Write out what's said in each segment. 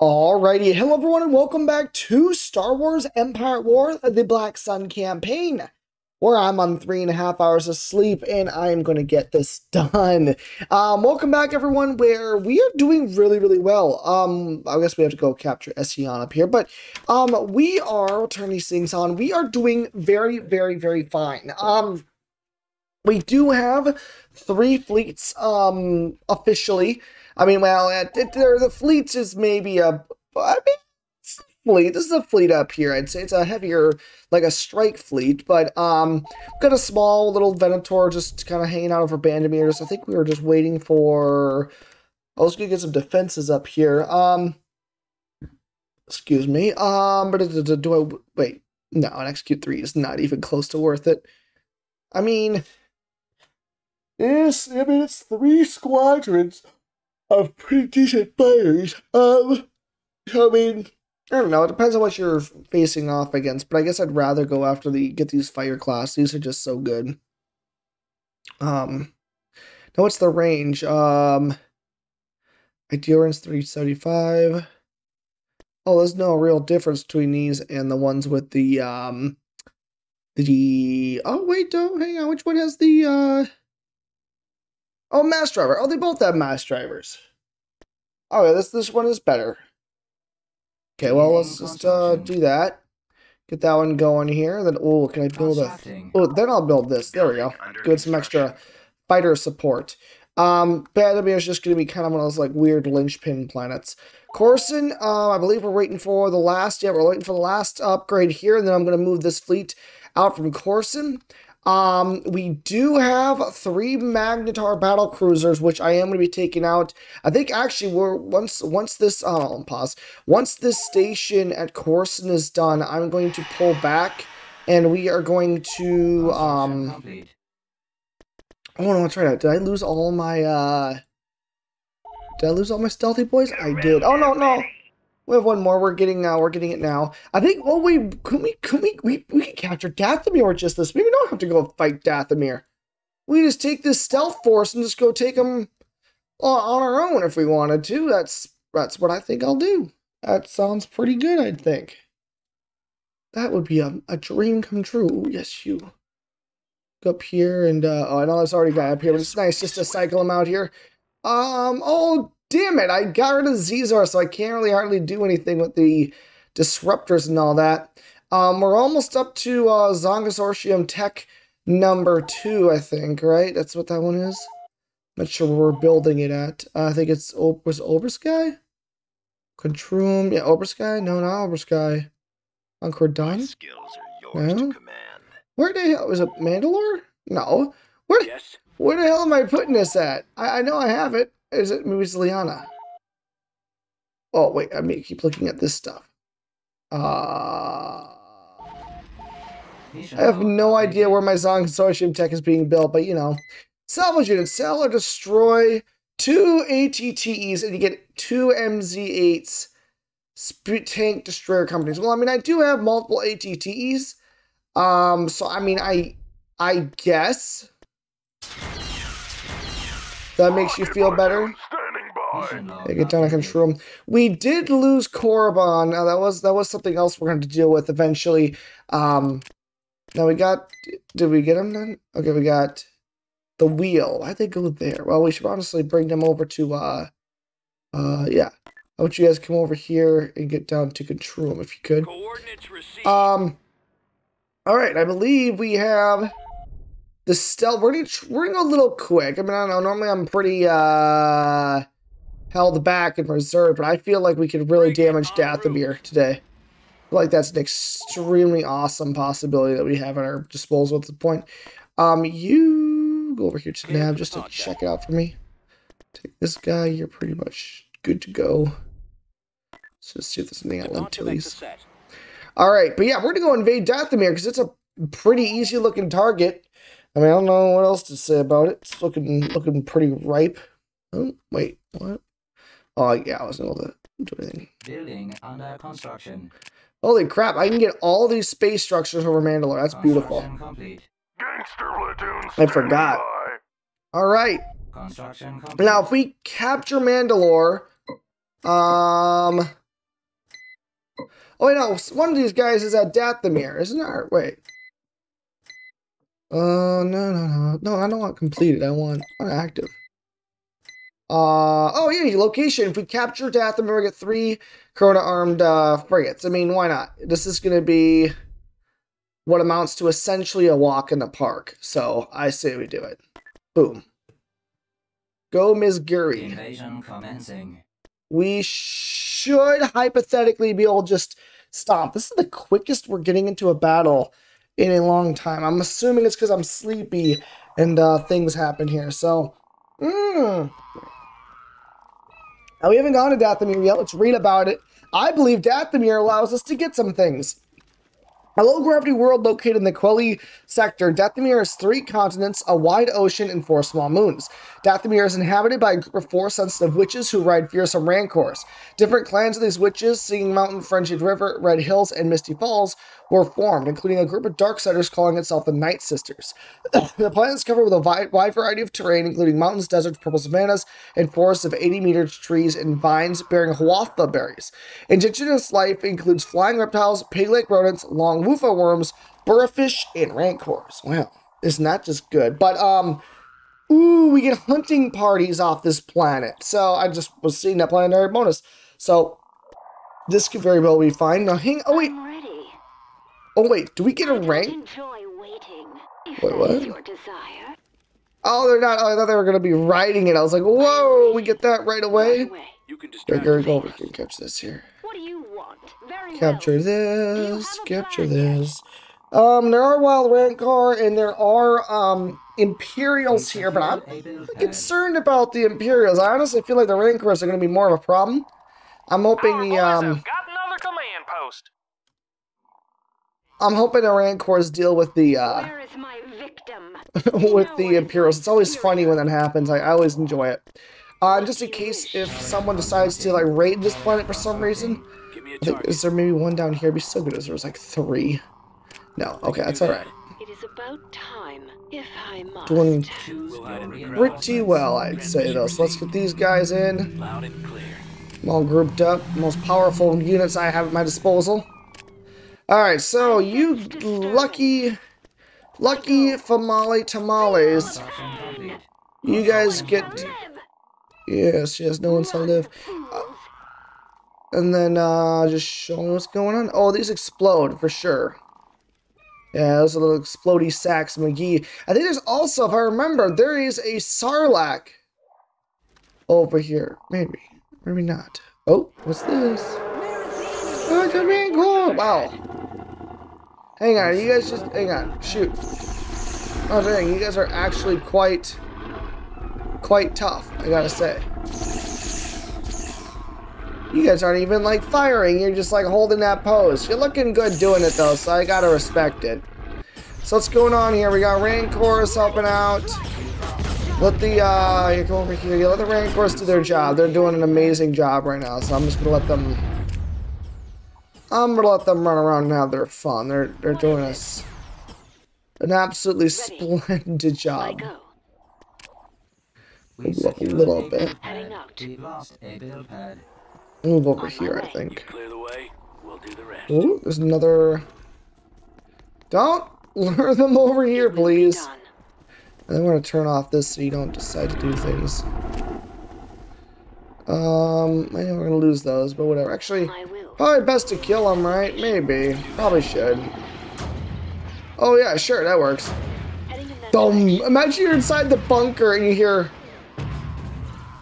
Alrighty, hello everyone and welcome back to Star Wars Empire War, the Black Sun campaign, where I'm on three and a half hours of sleep and I'm going to get this done. Um, welcome back everyone, where we are doing really, really well. Um, I guess we have to go capture Ession up here, but um, we are, I'll turn these things on, we are doing very, very, very fine. Um, we do have three fleets um, officially. I mean, well, it, the fleet is maybe a. I mean, fleet. This is a fleet up here. I'd say it's a heavier, like a strike fleet, but um, got a small little Venator just kind of hanging out over Bandomeers. I think we were just waiting for. I was gonna get some defenses up here. Um, excuse me. Um, but do I wait? No, an execute three is not even close to worth it. I mean, yes, I mean it's three squadrons of pretty decent players. Um, I mean, I don't know. It depends on what you're facing off against, but I guess I'd rather go after the get these fire class. These are just so good. Um, now what's the range? Um, endurance three seventy five. Oh, there's no real difference between these and the ones with the um, the oh wait, don't hang on. Which one has the uh? Oh, mass driver. Oh, they both have mass drivers. Oh, yeah, this this one is better. Okay, well, let's just uh, do that. Get that one going here. Then, oh, can I build a... Oh, then I'll build this. There we go. Good, some extra fighter support. Um, Bandomeer is just going to be kind of one of those, like, weird linchpin planets. Corson, uh, I believe we're waiting for the last... Yeah, we're waiting for the last upgrade here, and then I'm going to move this fleet out from Coruscant. Um, we do have three Magnetar battle cruisers, which I am going to be taking out. I think actually we're once once this um pause once this station at Corson is done, I'm going to pull back, and we are going to um. Oh no, let's try that. Did I lose all my uh? Did I lose all my stealthy boys? I did. Oh no no. We have one more. We're getting uh, we're getting it now. I think. Oh wait, can we can we we we can capture Dathomir with just this? Maybe we don't have to go fight Dathomir. We just take this stealth force and just go take them on our own if we wanted to. That's that's what I think I'll do. That sounds pretty good. I think. That would be a, a dream come true. Ooh, yes, you. Go up here and uh, oh, I know there's already a guy up here, but it's nice just to cycle him out here. Um. Oh, damn it, I got rid of Xizor, so I can't really hardly do anything with the disruptors and all that. Um, we're almost up to uh, Zann Consortium Tech number two, I think, right? That's what that one is. Not sure where we're building it at. Uh, I think it's was Obersky? Contrum, yeah, Obersky? No, not Obersky. On Cordon? skills are yours no? to command. Where the hell was it? Mandalore? No. Where? Yes. Where the hell am I putting this at? I, I know I have it. Is it it's Lianna? Oh wait, I may keep looking at this stuff. Uh I have no idea where my Zann Consortium tech is being built, but you know. Salvage unit, sell or destroy two ATTEs and you get two MZ8s tank destroyer companies. Well, I mean, I do have multiple ATTEs. Um, so I mean, I I guess that makes you feel better. Down, I control We did lose Korriban. Now that was that was something else we're going to deal with eventually. Um, now we got. Did we get him then? Okay, we got the wheel. Why'd they go there? Well, we should honestly bring them over to. Uh, uh, yeah. I want you guys come over here and get down to control them if you could. Um. All right, I believe we have the stealth. We're gonna, we're gonna go a little quick. I mean, I don't know. Normally, I'm pretty uh held back and reserved, but I feel like we could really damage Dathomir today. I feel like that's an extremely awesome possibility that we have at our disposal at the point. Um, you go over here to Nav just to check it out for me. Take this guy. You're pretty much good to go. Let's just see if there's anything I lent to these. All right, but yeah, we're gonna go invade Dathomir because it's a pretty easy looking target. I mean, I don't know what else to say about it. It's looking looking pretty ripe. Oh, wait, what? Oh, yeah, I wasn't able to do anything. Building under construction. Holy crap, I can get all these space structures over Mandalore. That's beautiful. Complete. Gangster platoon I forgot. Alright. Construction complete. Now, if we capture Mandalore, um, Oh, wait, no. One of these guys is at Dathomir, isn't it? Wait. Uh, no, no, no. No, I don't want completed. I want active. Uh, oh, yeah, location. If we capture Dathomir, we get three Corona armed uh, frigates. I mean, why not? This is going to be what amounts to essentially a walk in the park. So I say we do it. Boom. Go, Ms. Guri. Invasion commencing. We should hypothetically be able to just stop. This is the quickest we're getting into a battle in a long time. I'm assuming it's because I'm sleepy and uh, things happen here. So, mm. Now, we haven't gone to Dathomir yet. Let's read about it. I believe Dathomir allows us to get some things. A low gravity world located in the Quelli sector, Dathomir has three continents, a wide ocean, and four small moons. Dathomir is inhabited by a group of Force sensitive witches who ride fearsome rancors. Different clans of these witches, Singing Mountain, Frenzied River, Red Hills, and Misty Falls, were formed, including a group of Darksiders calling itself the Night Sisters. the planet is covered with a wide, variety of terrain, including mountains, deserts, purple savannas, and forests of 80 meter trees and vines bearing Huatha berries. Indigenous life includes flying reptiles, pig-like rodents, long woofa worms, burrowfish, and rancors. Wow, isn't that just good? But, um, ooh, we get hunting parties off this planet. So I just was seeing that planetary bonus. So this could very well be fine. Now, hang. Oh wait. I'm ready. Oh wait. Do we get a don't rank? enjoy Wait, that what? is your desire. Oh, they're not. Oh, I thought they were gonna be riding it. I was like, whoa, we get that right Right away. away. You can Here, distract Gary, me. go over here and catch this here. What do you want? Very Capture well. this. Capture plan yet? this. Um, there are wild rancor and there are um Imperials here, but I'm Secured a build pad. concerned about the Imperials. I honestly feel like the Rancors are going to be more of a problem. I'm hoping the um, got another command post. I'm hoping the Rancors deal with the uh, Where is my victim? with the Imperials. It's always funny when that happens. I, I always enjoy it. Uh, just in case if someone decides to like raid this planet for some reason, Give me a I think, is there maybe one down here? It'd be so good if there was like three. No, okay, that's all right. It is about time, if I must. Doing Choose We'll hide your in the reinforcements. pretty well, I'd say though. So let's get these guys in. Loud and clear. I'm all grouped up. Most powerful units I have at my disposal. Alright, so you lucky, lucky famale tamales. You guys get. Yes, yes, no one's to live. Fools. And then, uh, just showing what's going on. Oh, these explode for sure. Yeah, those little explodey sacks, McGee. I think there's also, if I remember, there is a Sarlacc over here. Maybe, maybe not. Oh, what's this? Oh, it's! Wow. Hang on, you guys just, hang on, shoot. Oh, dang, you guys are actually quite, quite tough, I gotta say. You guys aren't even like firing, you're just like holding that pose. You're looking good doing it though, so I gotta respect it. So what's going on here? We got Rancors helping out. Let the, uh, you go over here. You let the Rancors do their job. They're doing an amazing job right now, so I'm just gonna let them, I'm gonna let them run around and have their fun. They're, they're doing us an absolutely splendid job. We A secured little a bit. build Heading out. We've lost a build pad. Move over On my here, I think. Clear the way. We'll do the rest. Ooh, there's another. Don't lure them over here, It will be please. done. I want to turn off this so you don't decide to do things. Um, I know we're gonna lose those, but whatever. Actually, probably best to kill them, right? Maybe. Probably should. Oh yeah, sure, that works. Heading Boom! Imagine you're inside the bunker and you hear,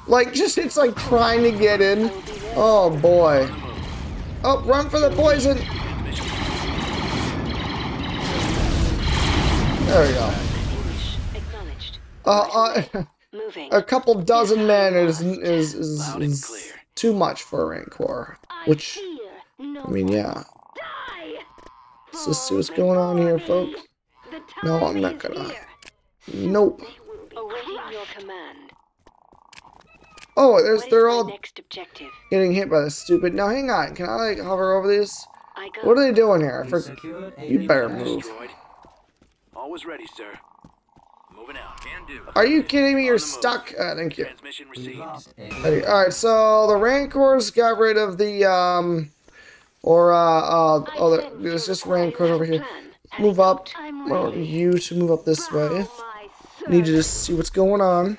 like, just it's like trying to get in. I will be there. Oh boy. Oh, run for the poison! There we go. Uh, uh, a couple dozen men is is is, is too much for a Rancor. I Which I mean, yeah. Let's just see what's going on here, folks. No, I'm not gonna. here. Nope. They will be Awaiting your command. Oh, there's they're all next objective? getting hit by the stupid. Now hang on, can I like hover over these? What are they doing here? We For, you better move. Destroyed. Always ready, sir. Moving out. Can do. are you kidding me? You're On the move. stuck. Uh, thank you. Transmission received. lost All right, so the Rancors got rid of the um, Or, uh, uh, oh, there- sense there's you just require Rancor over here. Move up. I'm want you to move up this way. Bow my Need to just see what's going on.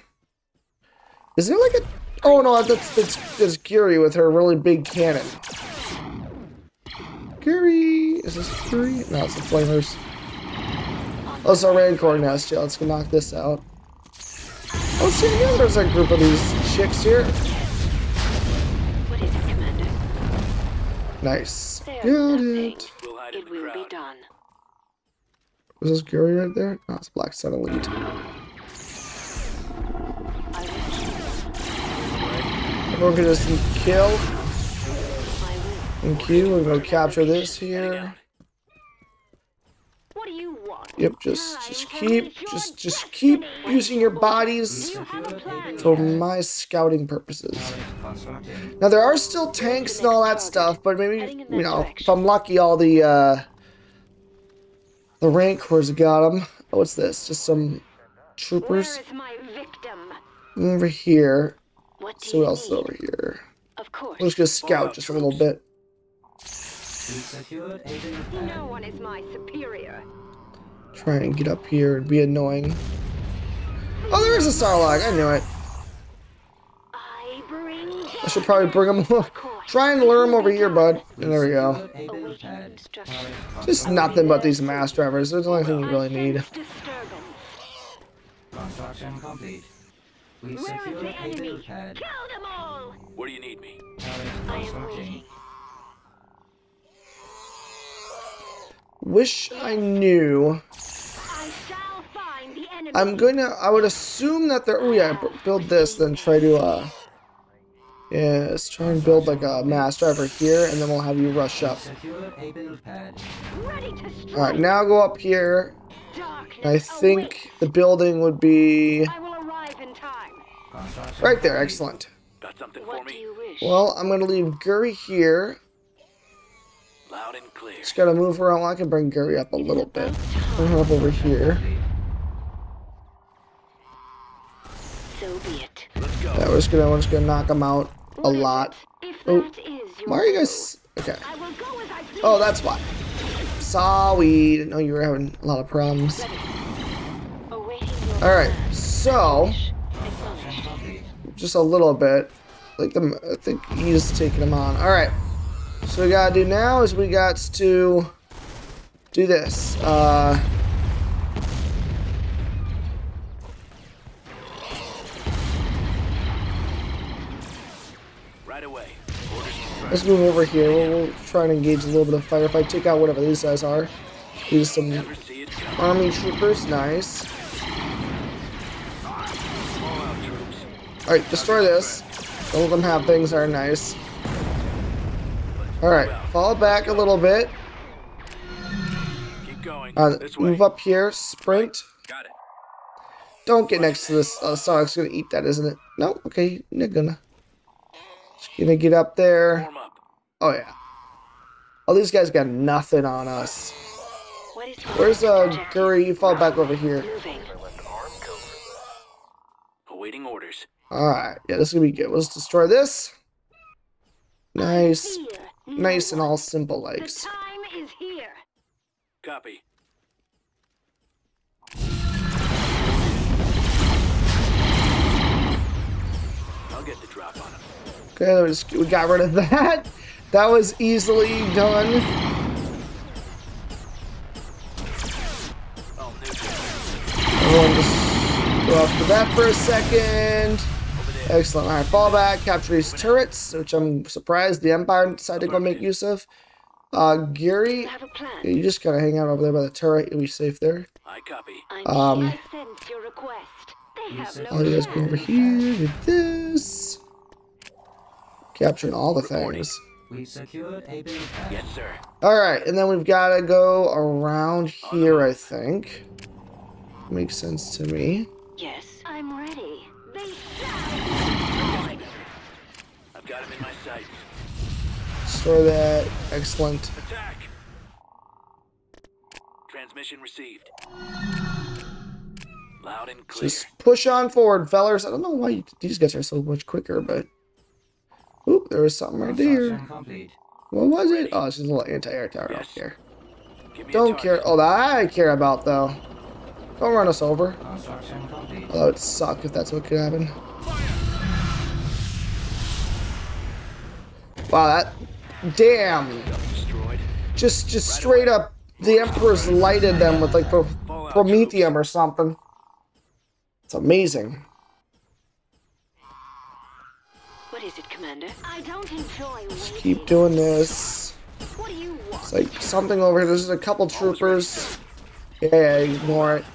Is there like a... Oh, no, that's, that's, that's Gary with her really big cannon. Gary... Is this Gary? No, it's the Flamers. Oh, it's a Rancor nest. Yeah, let's go knock this out. Oh, see, I knew there's a group of these chicks here. What is it, Commander? Nice. There's Got it. We'll It will be done. Was this Gary right there? No, it's Black Sun Elite. Everyone can just kill and Q. We're gonna capture this here. What do you want? Yep, just just keep just just keep using your bodies You have a secured plan. a for my scouting purposes. Now there are still tanks and all that stuff, but maybe you know if. I'm lucky, all the uh the rancors got them. Oh, what's this? Just some troopers is my victim? over here. What do So what else is over here? Of course. We're just gonna scout just for a little bit. We secured a build pad. No one is my superior. Try and get up here and be annoying. Oh, there is a Sarlacc. I knew it. I bring. I should probably bring him. Of course. Try and lure him over here, bud. And there we go. Secured a build Awaiting pad. instructions. Turret Just nothing but these mass drivers. There's the only thing you really need. Construction complete. We Where is secured the a enemy? build. Kill them all. Where do you need me? Turret I am constructing. waiting. Wish I knew. I shall find the enemy. I'm gonna. I would assume that they're. Oh yeah, b- build this, then try to. uh Yeah, let's try and build like a mass driver here, and then we'll have you rush up. secured a build pad. ready to strike. All right, now go up here. I think the building would be I will arrive in time. Construction right there. excellent. Got something for What do me? Well, I'm gonna leave Guri here. Loud and clear. Just gotta move around. I can bring Guri up a little bit. Bring her up over here. Complete. so be it. Let's go. Yeah, we're just gonna. We're gonna knock him out a lot. it? If Oh, that is Why are you guys? Okay. I will go as I please. Oh, that's why. Sorry, didn't know you were having a lot of problems. All right, so Construction complete. Just a little bit. Like the, I think he's taking them on. All right. So we gotta do now is we got to do this. Uh, Right away. Let's move over here. We'll, we'll try and engage a little bit of firefight. Take out whatever these guys are. Use some Never see it coming. army troopers. Nice. All out, troops. All right, destroy this. Don't let them have things that are nice. All right, fall back a little bit. Keep going. Uh, move up here. Sprint. Got it. Don't get next to this. Uh, Sonic's gonna eat that, isn't it? No. Okay, you're gonna. Just gonna get up there. Form up. Oh yeah. Oh, these guys got nothing on us. What is my Where's uh objective? Guri? You fall back over here. Awaiting orders. All right. Yeah, this is gonna be good. Let's destroy this. Nice, nice and all simple The legs. time is here. Copy. I'll get the drop on him. Okay, we, just, we got rid of that. That was easily done. Oh, new Everyone just go off to that for a second. Over there. Excellent. All right, fall back, capture these turrets, which I'm surprised the Empire decided to go make use of. Uh, Gary, You have a plan. you just gotta hang out over there by the turret. You'll be safe there. I copy. I'm Um, I sense your request. They You have said- no Oh, you guys go over here with this. Capturing all the things. We secured a build. Yes, sir. All right, and then we've got to go around here. I think makes sense to me. Yes. I'm ready. They shall. I've got him in my sights. Store that. Excellent. Attack! Transmission received. Loud and clear. Just push on forward, fellers. I don't know why you- these guys are so much quicker, but. Oop, there was something right there. What was it? Oh, it's just a little anti-air tower. I don't Yes. care. Give Don't care. Oh, that I care about though. Don't run us over. Construction complete. Although it'd suck if that's what could happen. Wow, that damn. Just just straight up the Emperor's lighted them with like pro- promethium or something. It's amazing. What is it, Commander? I don't enjoy Just keep doing this. What do you want? It's like something over here. There's a couple troopers. Yeah, ignore it.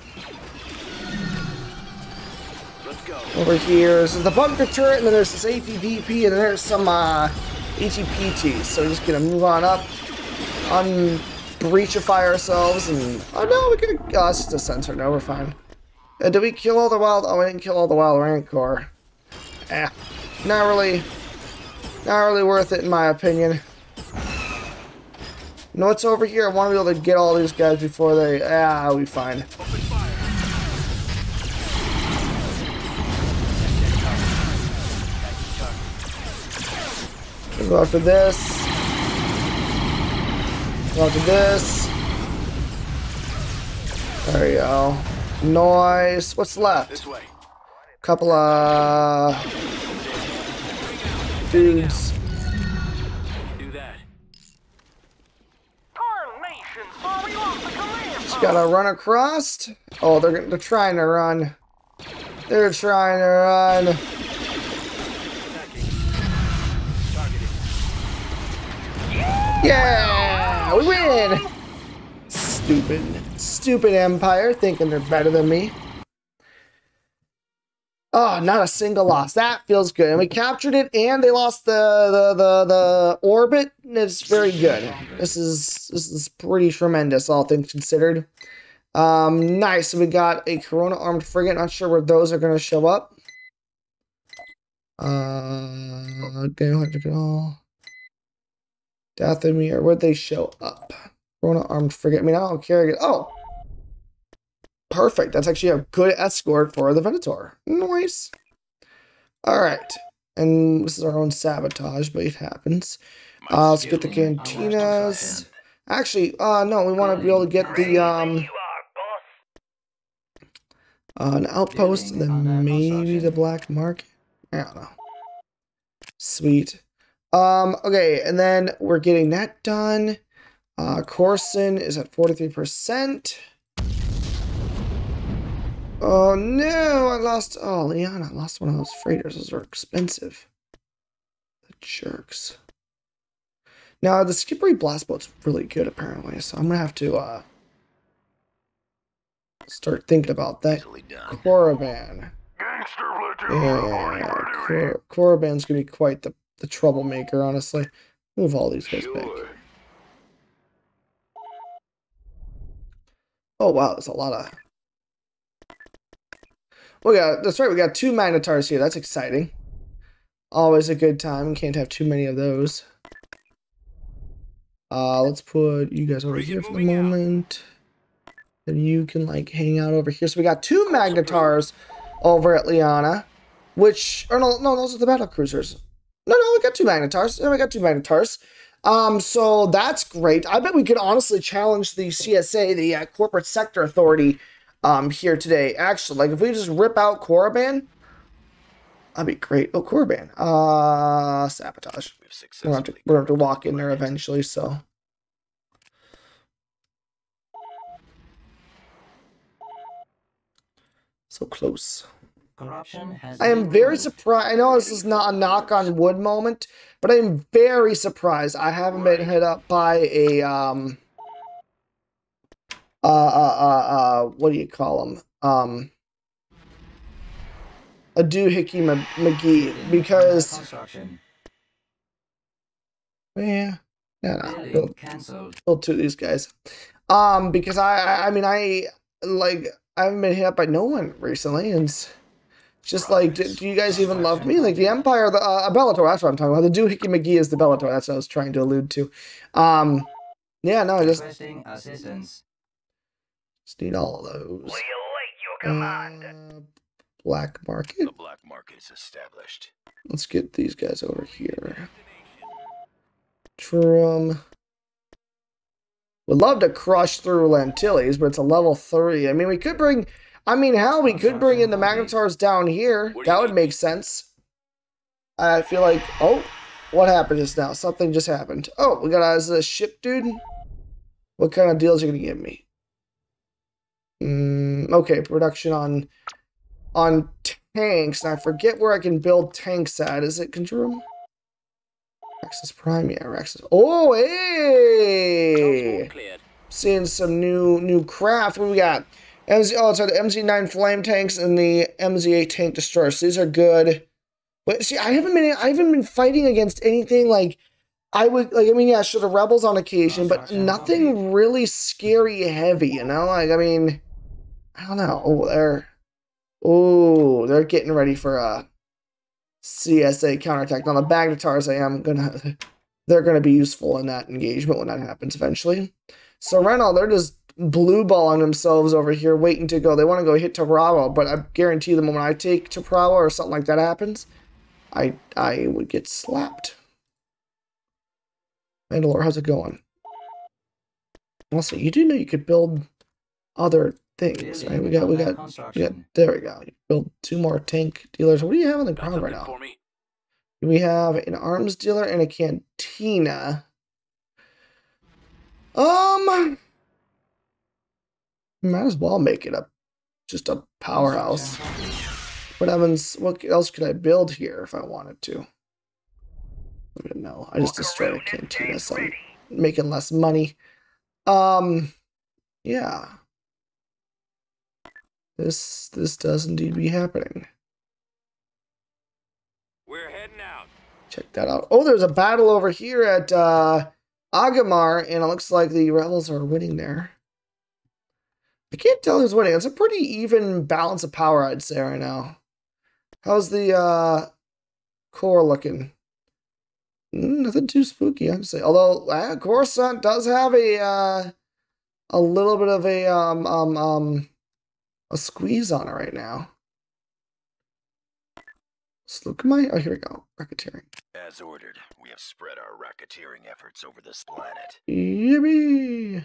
Let's go. Over here, this is the bunker turret, and then there's this APDP, and then there's some uh, ETPT. So we're just gonna move on up, unbreachify ourselves, and oh no, we could. Oh, it's just a sensor. No, we're fine. Uh, did we kill all the wild? Oh, we didn't kill all the wild rancor. Eh, not really, not really worth it in my opinion. You know what's over here? I want to be able to get all these guys before they. Ah, we fine. Open fire. We'll go after this. Go after this. There you go. Noise. What's left? Couple of dudes. Do that. Tarnation, we lost the Just gotta run across. Oh, they're they're trying to run. They're trying to run. Yeah, we win. Stupid, stupid Empire thinking they're better than me. Oh, not a single loss. That feels good. And we captured it, and they lost the the the, the orbit. It's very good. This is this is pretty tremendous, all things considered. Um, nice. We got a Corona armed frigate. Not sure where those are going to show up. Uh, okay, all. Dathomir, where'd they show up? Corona armed frigate. I mean, I don't care. Oh, perfect. That's actually a good escort for the Venator. Nice. All right. And this is our own sabotage, but it happens. Uh, let's get the cantinas. Actually, uh, no, we want to be able to get the, um, uh, an outpost and then maybe the black market. I don't know. Sweet. Um, okay, and then we're getting that done. Uh, Corson is at 43%. Oh no, I lost. Oh, Lianna, I lost one of those freighters. Those are expensive. The jerks. Now, the Skipray Blast Boat's really good, apparently, so I'm gonna have to, uh, start thinking about that. Korriban. Yeah, Kor- Korriban's gonna be quite the, the troublemaker, honestly. Move all these guys back. Oh wow, there's a lot of. We got that's right. We got two magnetars here. That's exciting. Always a good time. Can't have too many of those. Uh, let's put you guys over here for the out. moment. Then you can like hang out over here. So we got two magnetars over at Lianna, which or no, no, those are the battle cruisers. Got two magnetars. Yeah, we got two magnetars. Um, so that's great. I bet we could honestly challenge the CSA, the uh, Corporate Sector Authority, um, here today. Actually, like if we just rip out Korriban, that'd be great. Oh, Korriban. Uh, sabotage. We're gonna, have to, we're gonna have to walk in there eventually. So. So close. Corruption has I am very surprised. I know this is not a knock on wood moment, but I'm very surprised I haven't been hit up by a um uh uh uh, uh what do you call them um a doohickey Ma- McGee because yeah yeah no, Building we'll, cancelled. these guys um because I I I mean I like I haven't been hit up by no one recently and. It's, it's just like, do, do you guys even love me? Like the Empire, the uh, Bellator. That's what I'm talking about. The Doohickey McGee is the Bellator. That's what I was trying to allude to. Um, yeah, no, just, assistance. just need all of those. Uh, black market. The black market is established. Let's get these guys over here. Trum. Would love to crush through Lantilles, but it's a level three. I mean, we could bring. I mean, hell, we could bring in the Magnetars down here. What do you That would make sense. I feel like. Oh, what happened just now? Something just happened. Oh, we got as a ship, dude. What kind of deals are you gonna give me? Mm, okay, production on on tanks, and I forget where I can build tanks at. Is it control room? Raxus Prime, yeah, Raxus. Oh, hey! Seeing some new new craft. What we got? MZ, oh, sorry, the MZ9 flame tanks and the MZ8 tank destroyers. These are good. But see, I haven't been I haven't been fighting against anything like I would like. I mean, yeah, sure, the rebels on occasion, but nothing really scary heavy. You know, like I mean, I don't know. Oh, they're oh, they're getting ready for a CSA counterattack. Now the Magnetars, I am gonna, they're gonna be useful in that engagement when that happens eventually. So right now they're just blue balling themselves over here, waiting to go. They want to go hit Tarawa, but I guarantee the moment I take Tarawa or something like that happens, I I would get slapped. Mandalore, how's it going? Also, you do know you could build other things, right? We got, we got, we got. There we go. You build two more tank dealers. What do you have on the ground right now? We have an arms dealer and a cantina. Um, might as well make it a just a powerhouse. What Evans? What else could I build here if I wanted to? I don't know. I just destroyed a cantina, so I'm making less money. Um, yeah. This this does indeed be happening. We're heading out. Check that out. Oh, there's a battle over here at uh, Agamar, and it looks like the rebels are winning there. I can't tell who's winning. It's a pretty even balance of power, I'd say, right now. How's the uh, core looking? Mm, nothing too spooky, I'd say. Although uh, Coruscant does have a uh, a little bit of a um um um a squeeze on it right now. Let's look at my. Oh, here we go. Racketeering. As ordered, we have spread our racketeering efforts over this planet. Yippee!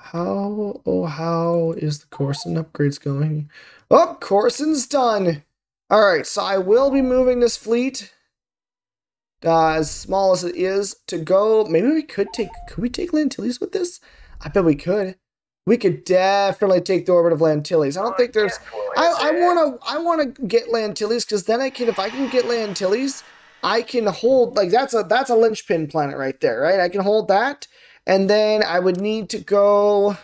How, oh, how is the Corson upgrades going? Oh, Corson's done. All right, so I will be moving this fleet, uh, as small as it is, to go. Maybe we could take, could we take Lantilles with this? I bet we could. We could definitely take the orbit of Lantilles. I don't think there's, I, I want to I want to get Lantilles because then I can if I can get Lantilles, I can hold like that's a that's a linchpin planet right there, right? I can hold that, and then I would need to go.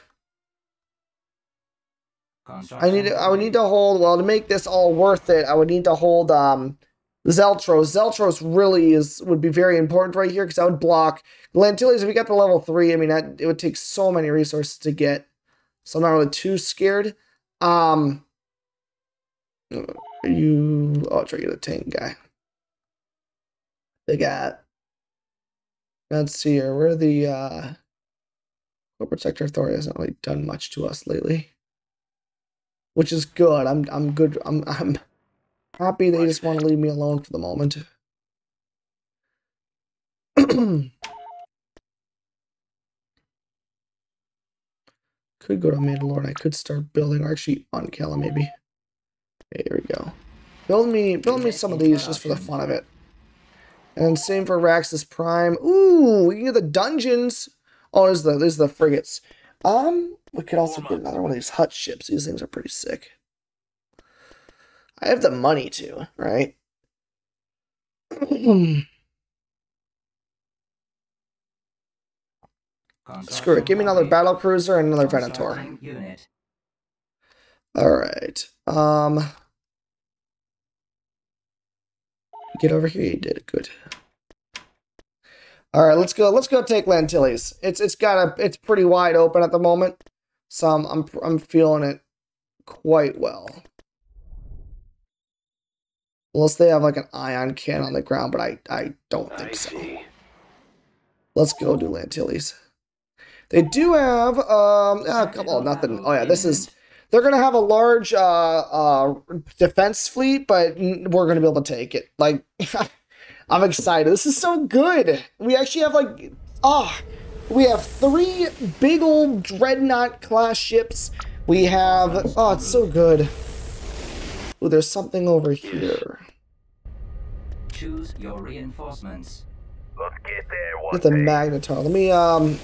I need to, I would need to hold well to make this all worth it. I would need to hold um Zeltros. Zeltros really is would be very important right here because I would block Lantilles. If we got the level three, I mean that it would take so many resources to get. So I'm not really too scared. Um, are you? Oh, try to get a tank guy. They got. Let's see here. Where the uh, corporate sector authority hasn't really done much to us lately, which is good. I'm I'm good. I'm I'm happy they just want to leave me alone for the moment. could go to Mandalore. I could start building Actually, on Kala maybe. Okay, here we go. Build me, build me some of these just for the fun of it. And same for Raxus Prime. Ooh, we can get the dungeons. Oh, there's the there's the frigates. Um, we could also get another one of these Hutt ships. These things are pretty sick. I have the money to, right? Screw it. Give me another battle cruiser and another Venator. All right. Um, get over here. You did good. All right, let's go. Let's go take Lantilles. It's it's got a it's pretty wide open at the moment, so I'm I'm I'm feeling it quite well. Unless they have like an ion can on the ground, but I I don't I think so. see. Let's go do Lantilles. They do have um ah, come on nothing. Oh yeah, this is they're gonna have a large uh, uh, defense fleet, but we're gonna be able to take it. Like, I'm excited. This is so good. We actually have like, ah, we have three big old dreadnought class ships. We have, oh, it's so good. Oh, there's something over here. Choose your reinforcements. Let's get there one Get the day. magnetar. Let me um,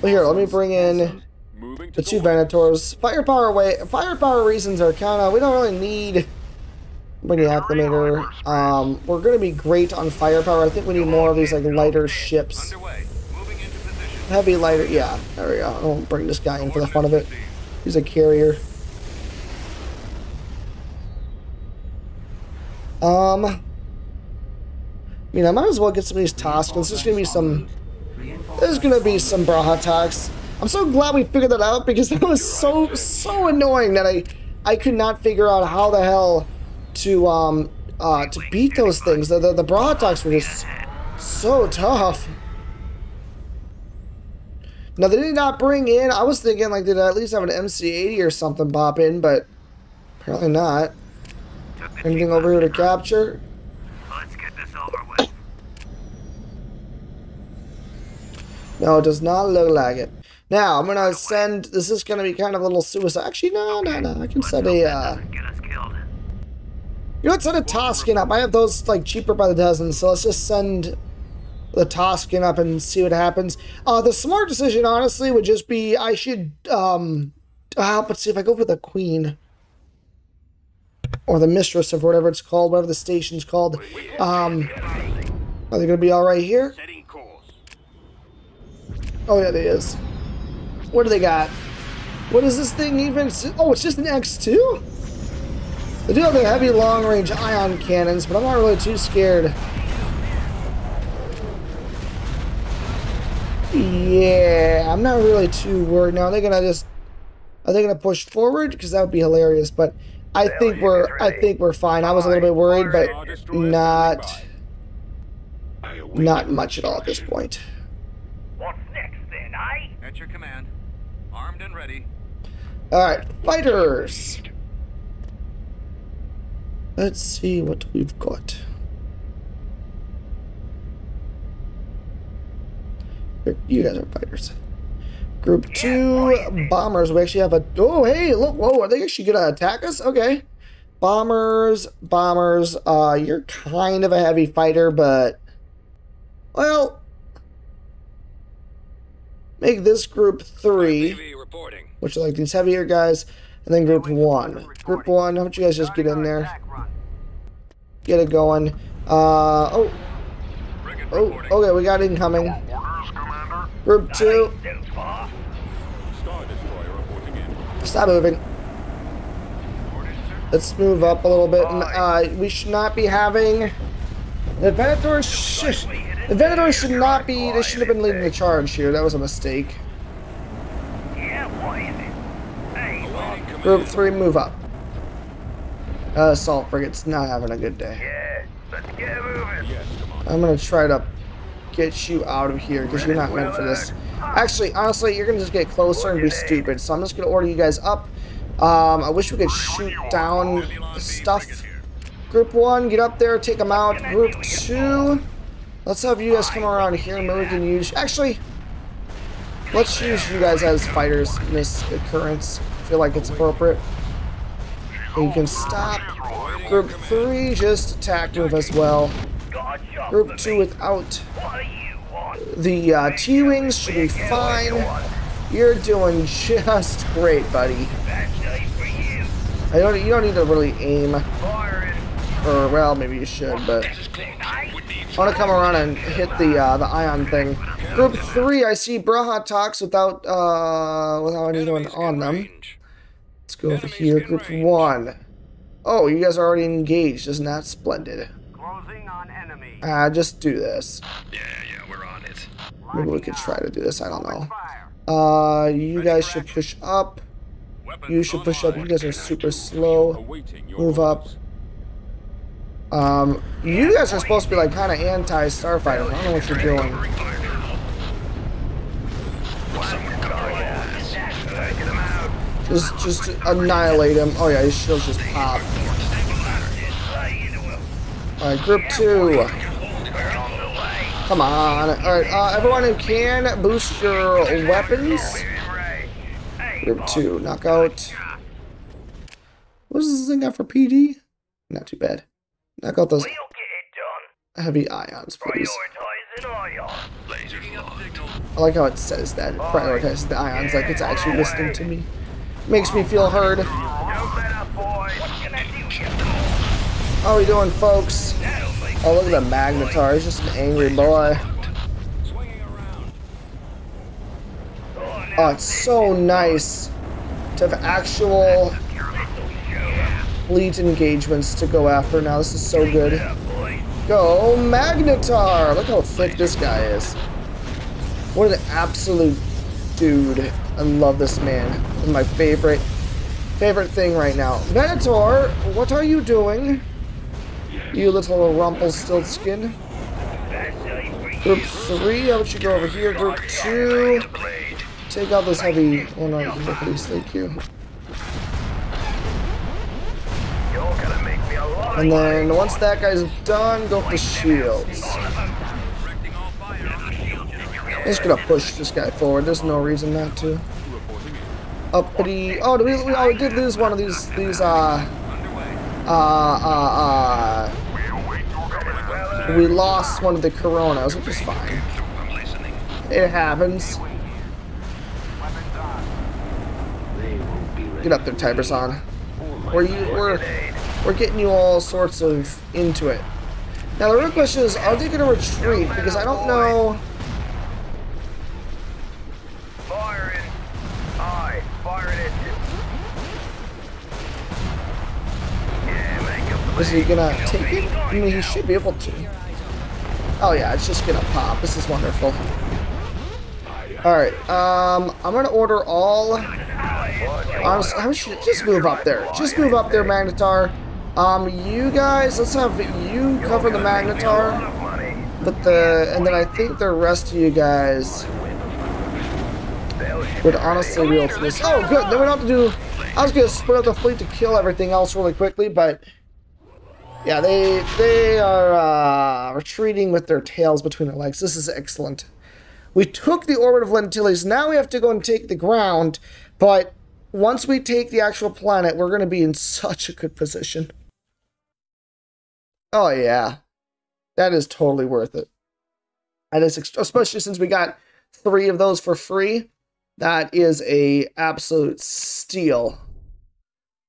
well, here. Let me bring in. Cancelled. Moving to the two Venators. Firepower way firepower reasons are kind of we don't really need bring the Acclamator. Um, we're gonna be great on firepower. I think we need more of these like lighter ships. Underway. Moving into position. Heavy lighter, yeah. There we go. I'll bring this guy in for the fun of it. He's a carrier. Um, I mean, I might as well get some of these Toscans. There's gonna be some. There's gonna be some Braha'toks. I'm so glad we figured that out because that was so so annoying that I I could not figure out how the hell to um uh to beat those things. The the, the Braha'toks were just so tough. Now they did not bring in. I was thinking like did I at least have an MC80 or something pop in, but apparently not. Anything over here to capture? Let's get this over with. No, it does not look like it. Now I'm gonna send. This is gonna be kind of a little suicide. Actually, no, no, no. I can send a. Uh, Get us killed. you know what? Send a Toscan up. I have those like cheaper by the dozen. So let's just send the Toscan up and see what happens. Uh, the smart decision, honestly, would just be I should. Um, uh, let's see if I go for the Queen or the Mistress of whatever it's called, whatever the station's called. Um, are they gonna be all right here? Oh yeah, they is. What do they got? What is this thing even? Oh, it's just an X2? They do have the heavy long-range ion cannons, but I'm not really too scared. Yeah, I'm not really too worried. Now, are they gonna just... Are they gonna push forward? Because that would be hilarious, but I think we're... I think we're fine. I was a little bit worried, but not... Not much at all at this point. What's next then, eh? At your command. Ready. Alright, fighters! Let's see what we've got. You guys are fighters. Group two bombers. We actually have a. Oh, hey, look! Whoa, are they actually gonna attack us? Okay. Bombers, bombers. Uh, you're kind of a heavy fighter, but well, make this group three. Which are like these heavier guys, and then group one. Group one, how about you guys just get in there? Get it going. Uh, oh, oh, okay, we got incoming. Orders, Group two, So far. Star Destroyer reporting in. stop moving. Let's move up a little bit. Uh, we should not be having. The Venator should. The Venator should not be. They should have been leading the charge here. That was a mistake. Yeah, what is it? Hey, Awaiting command. Group three, move up. Uh, assault frigate's not having a good day. yeah, let's get moving. Commander. I'm gonna try to get you out of here because you're not meant for this. Actually, honestly, you're gonna just get closer and be stupid. So I'm just gonna order you guys up. Um, I wish we could shoot down stuff. Group one, get up there, take them out. Group two, let's have you guys come around here maybe we can use. Actually, let's use you guys as fighters in this occurrence. Feel like it's appropriate. You can stop. Group three, just attack move as well. Group two without the uh, T-wings should be fine. You're doing just great, buddy. I don't. You don't need to really aim, or well, maybe you should, but I want to come around and hit the uh, the ion thing. Group three, I see Braha'toks without uh without anyone on them. Let's go over Enemies here. Group range. one. Oh, you guys are already engaged. Isn't that splendid? Closing on enemy. Uh, just do this. Yeah, yeah, we're on it. Maybe we could try to do this. I don't know. Uh, you guys should push up. You should push up. You guys are super slow. Move up. Um, you guys are supposed to be like kind of anti-starfighter. I don't know what you're doing. Just, just annihilate him. Oh yeah, his shields just pop. Alright, group two. Come on. Alright, uh, everyone who can, boost your weapons. Group two, knockout. What does this thing got for PD? Not too bad. Knock out those heavy ions, please. I like how it says that. It prioritizes the ions like it's actually listening to me. Makes me feel heard. How are we doing, folks? Oh, look at the Magnetar. He's just an angry boy. Oh, it's so nice to have actual fleet engagements to go after now. This is so good. Go Magnetar! Look how thick this guy is. What an absolute dude. I love this man. This is my favorite favorite thing right now. Venator, what are you doing? You little Rumpelstiltskin. Group 3, how about you go over here? Group 2, take out this heavy... Oh no, please, thank you. And then once that guy's done, go for shields. I'm just gonna push this guy forward. There's no reason not to. Uppity. Oh, we, we, oh, we did lose one of these, these, uh, uh, uh, uh, we lost one of the Coronas, which is fine. It happens. Get up there, Tyber Zann. We're, you, we're, we're getting you all sorts of into it. Now, the real question is, are they going to retreat? Because I don't know... Is he gonna take it? I mean, he should be able to. Oh yeah, it's just gonna pop. This is wonderful. Alright, um, I'm gonna order all... Honestly, I should just move up there. Just move up there, Magnetar. Um, you guys, let's have you cover the Magnetar. But the, and then I think the rest of you guys would honestly be able to this. Oh, good. Then we don't have to do, I was to split up the fleet to kill everything else really quickly, but yeah, they they are uh, retreating with their tails between their legs. This is excellent. We took the orbit of Lantillies. Now we have to go and take the ground. But once we take the actual planet, we're going to be in such a good position. Oh, yeah. That is totally worth it. That is, especially since we got three of those for free. That is a absolute steal.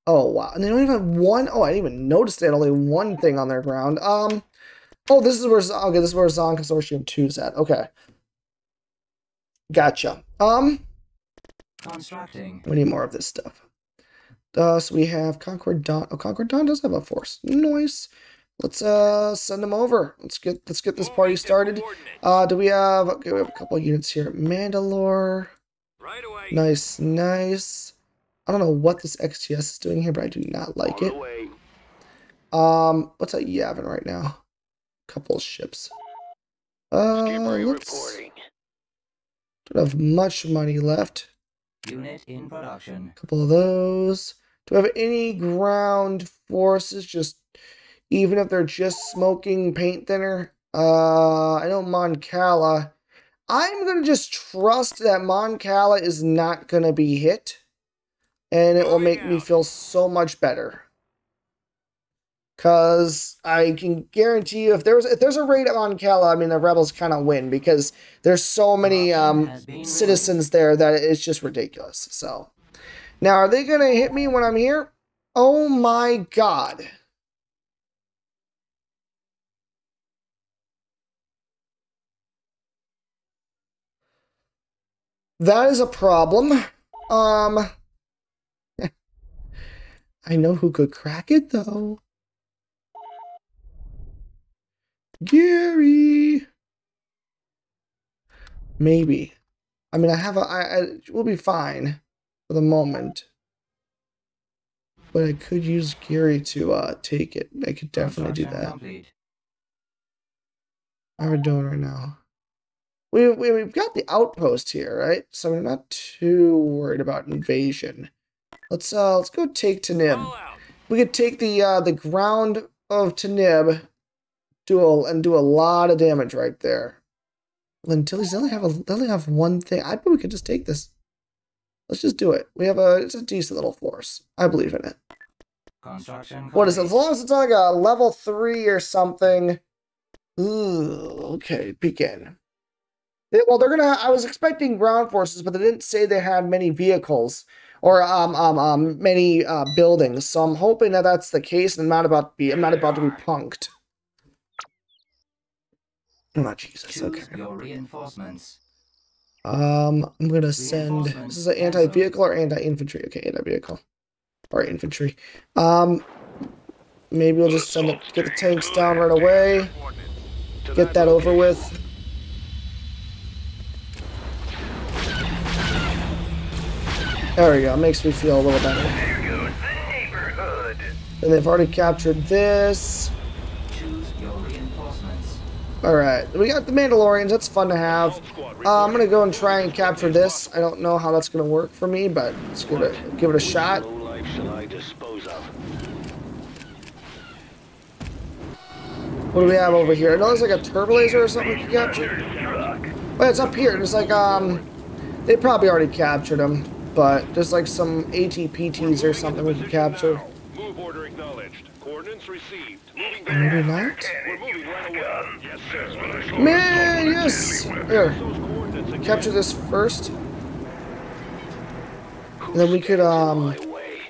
Oh, wow. And they don't even have one. Oh, I didn't even notice they had only one thing on their ground. Um, Oh, this is where, okay, this is where Zann Consortium 2 is at. Okay. Gotcha. Um, Constructing. we need more of this stuff. Uh, so we have Concord Dawn. Oh, Concord Dawn does have a force. Nice. Let's uh send them over. Let's get let's get this party started. Uh, do we have? Okay, we have a couple of units here. Mandalore. Right away. Nice, nice. I don't know what this XTS is doing here, but I do not like it. Um, what's that Yavin right now? Couple ships. Uh, let's, don't have much money left. Unit in production. couple of those. Do I have any ground forces? Just even if they're just smoking paint thinner. Uh, I know Mon Cala. I'm gonna just trust that Mon Cala is not gonna be hit, and it will make me feel so much better. Cause I can guarantee you, if there's if there's a raid on Mon Cala, I mean the rebels kind of win because there's so many um citizens there that it's just ridiculous. So now are they gonna hit me when I'm here? Oh my god. That is a problem. Um I know who could crack it though. Gary. Maybe. I mean, I have a. I, I we'll be fine for the moment. But I could use Gary to uh take it. I could definitely do that. How we doing right now? We, we we've got the outpost here, right? So we're not too worried about invasion. Let's uh let's go take Tanab. All. We could take the uh the ground of Tanab, do a, and do a lot of damage right there. Lantillies, they only have a they only have one thing. I bet we could just take this. Let's just do it. We have a it's a decent little force. I believe in it. Construction What is it? As long as it's like a level three or something. Ooh, okay, begin. They- well, they're gonna. I was expecting ground forces, but they didn't say they had many vehicles or um um um many uh buildings. So I'm hoping that that's the case, and I'm not about to be. I'm not about to be punked. Oh Jesus. Choose Okay. your reinforcements. Um, I'm gonna send. This is an anti-vehicle or anti-infantry? Okay, anti-vehicle or infantry. Um, maybe we'll just send it. Get the tanks down right away. Get that over with. There we go. Makes me feel a little better. There goes the neighborhood. And they've already captured this. Choose your reinforcements. All right, we got the Mandalorians. That's fun to have. Uh, I'm gonna go and try and capture this. I don't know how that's gonna work for me, but let's give it a, give it a shot. What do we have over here? I know there's like a turbo laser or something we can capture. But it's up here. it's like um, they probably already captured them, but there's like some ATPTs or something we can capture. Move order acknowledged. Coordinates received. Moving Maybe not. We're moving right away. Yes, sir. Man, yes. Here, coordinates capture this first. And then we could um. My way.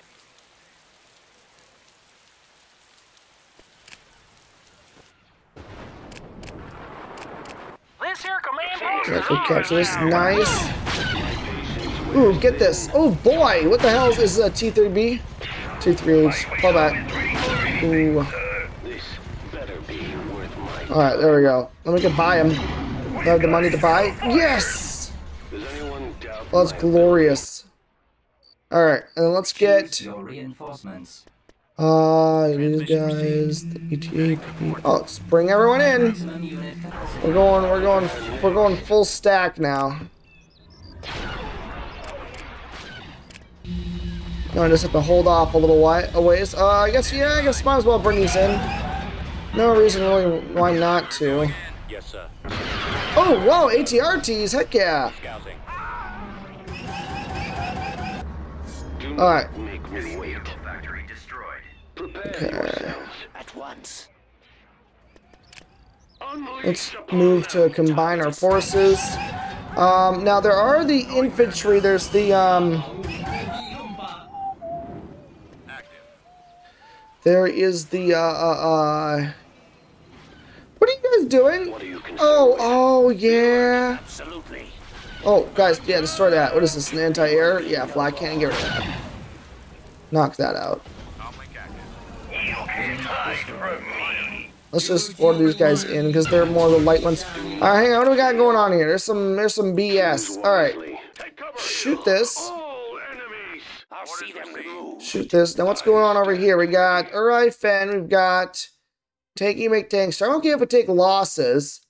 This here command post Yeah, is we capture this. Nice. Ooh, get this. Oh boy, what the hell is this? A T3B? T3H. Fall back. Ooh. This better be worth my. Alright, there we go. Then we can buy him. Do I have the money to buy? Yes! Does anyone doubt? Well, that's glorious. Alright, and then let's get uh these guys, the ETA. Oh, let's bring everyone in. Maximum unit capacity. We're going we're going we're going full stack now. No, I just have to hold off a little while a ways. Uh I guess yeah, I guess might as well bring these in. No reason really why not to. Yes, sir. Oh whoa, ATRTs, heck yeah. Alright. Make me wait. Factory destroyed. Prepare Okay. yourselves at once. Let's move to combine our forces. Um, now there are the infantry. There's the um. There is the uh, uh, uh What are you guys doing? You Oh, oh yeah. Absolutely. Oh, guys, yeah, destroy that. What is this? An anti-air? Yeah, flak cannon. Get rid of that. Knock that out. You can hide from me. Let's just order these guys in because they're more the light ones. All right, hang on. What do we got going on here? There's some, there's some BS. All right, shoot this. All enemies. I'll see them move. Shoot this. Now what's going on over here? We got alright, Fen. We've got taking make tanks. I'm okay if we take losses.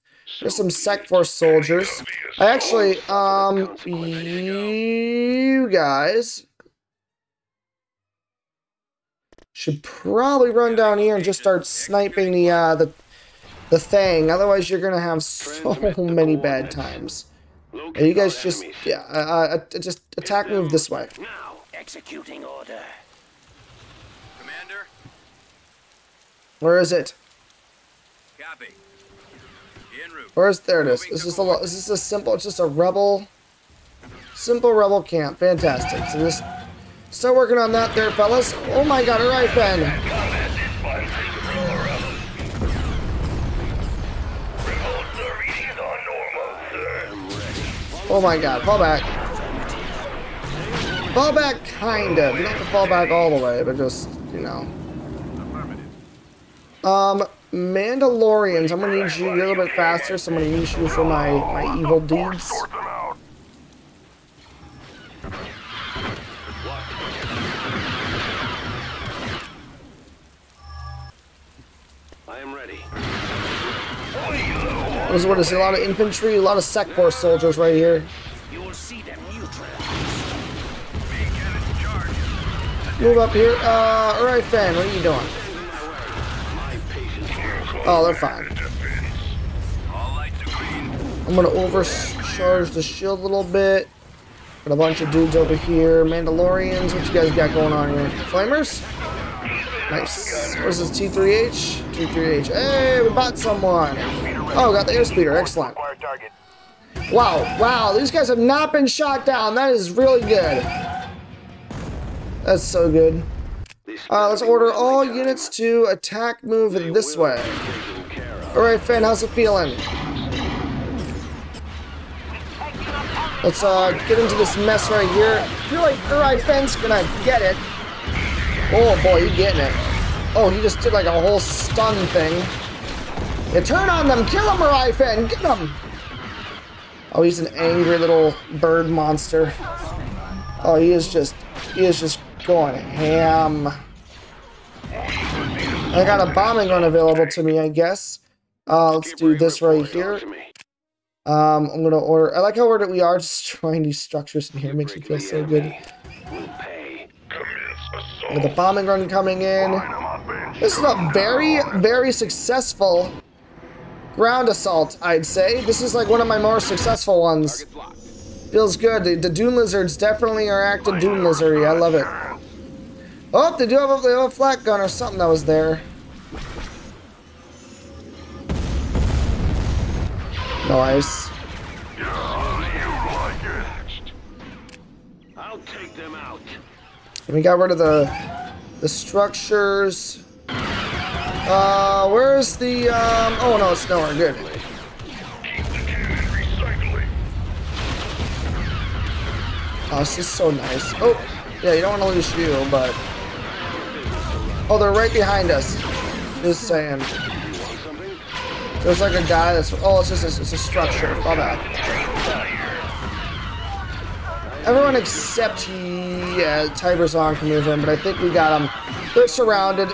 There's some Sec Force soldiers. I actually, um, you guys should probably run down here and just start sniping the uh the the thing. Otherwise, you're gonna have so many bad times. Locate Yeah, you guys just enemies. yeah, uh, uh, just attack move this way. Now, executing order. Commander, Where is it? copy. En route. Where's there it is? Is this a is this a simple? It's just a rebel, simple rebel camp. Fantastic. So just start working on that, there, fellas. Oh my God! All right, Ben. Combat dispatch Aurora. Remote the readings on normal, sir. Oh my God! Fall back. Fall back, kind of. You don't have to fall back all the way, but just you know. Um, Mandalorians. I'm gonna need you a little bit faster, so I'm gonna use you for my my evil deeds. Sort them out. I am ready. This is what is a lot of infantry, a lot of Sec Force soldiers right here. Move up here. Uh, alright, Fan, what are you doing? Oh, they're fine. I'm gonna overcharge the shield a little bit. Got a bunch of dudes over here. Mandalorians, what you guys got going on here? Flamers? Nice. What is this, T3H? T3H. Hey, we bought someone. Oh, got the airspeeder. Excellent. Wow, wow, these guys have not been shot down. That is really good. That's so good. Uh, let's order all units to attack move this way. Alright, Finn, how's it feeling? Let's uh, get into this mess right here. I feel like Alright, Finn's gonna get it. Oh boy, he's getting it. Oh, he just did like a whole stun thing. Yeah, turn on them, kill him, Alright, Finn, get him! Oh, he's an angry little bird monster. Oh, he is just, he is just going ham. I got a bombing gun available to me, I guess. Uh, let's do this right here. Um, I'm gonna order. I like how we're, we are destroying these structures in here. It Makes me feel so good. With the bombing run coming in. This is a very, very successful ground assault, I'd say. This is like one of my more successful ones. Feels good. The, the Dune Lizards definitely are acting Dune Lizardy. I love it. Oh, they do have a, they have a flat gun or something that was there. Nice. We got rid of the the structures. Uh, where's the um? Oh no, it's nowhere. Good. Oh, this is so nice. Oh, yeah, you don't want to lose you, but oh, they're right behind us. Just saying. There's like a guy that's oh, it's just a, it's a structure. My bad. Everyone except yeah, Tyber Zann can move in, but I think we got them. They're surrounded.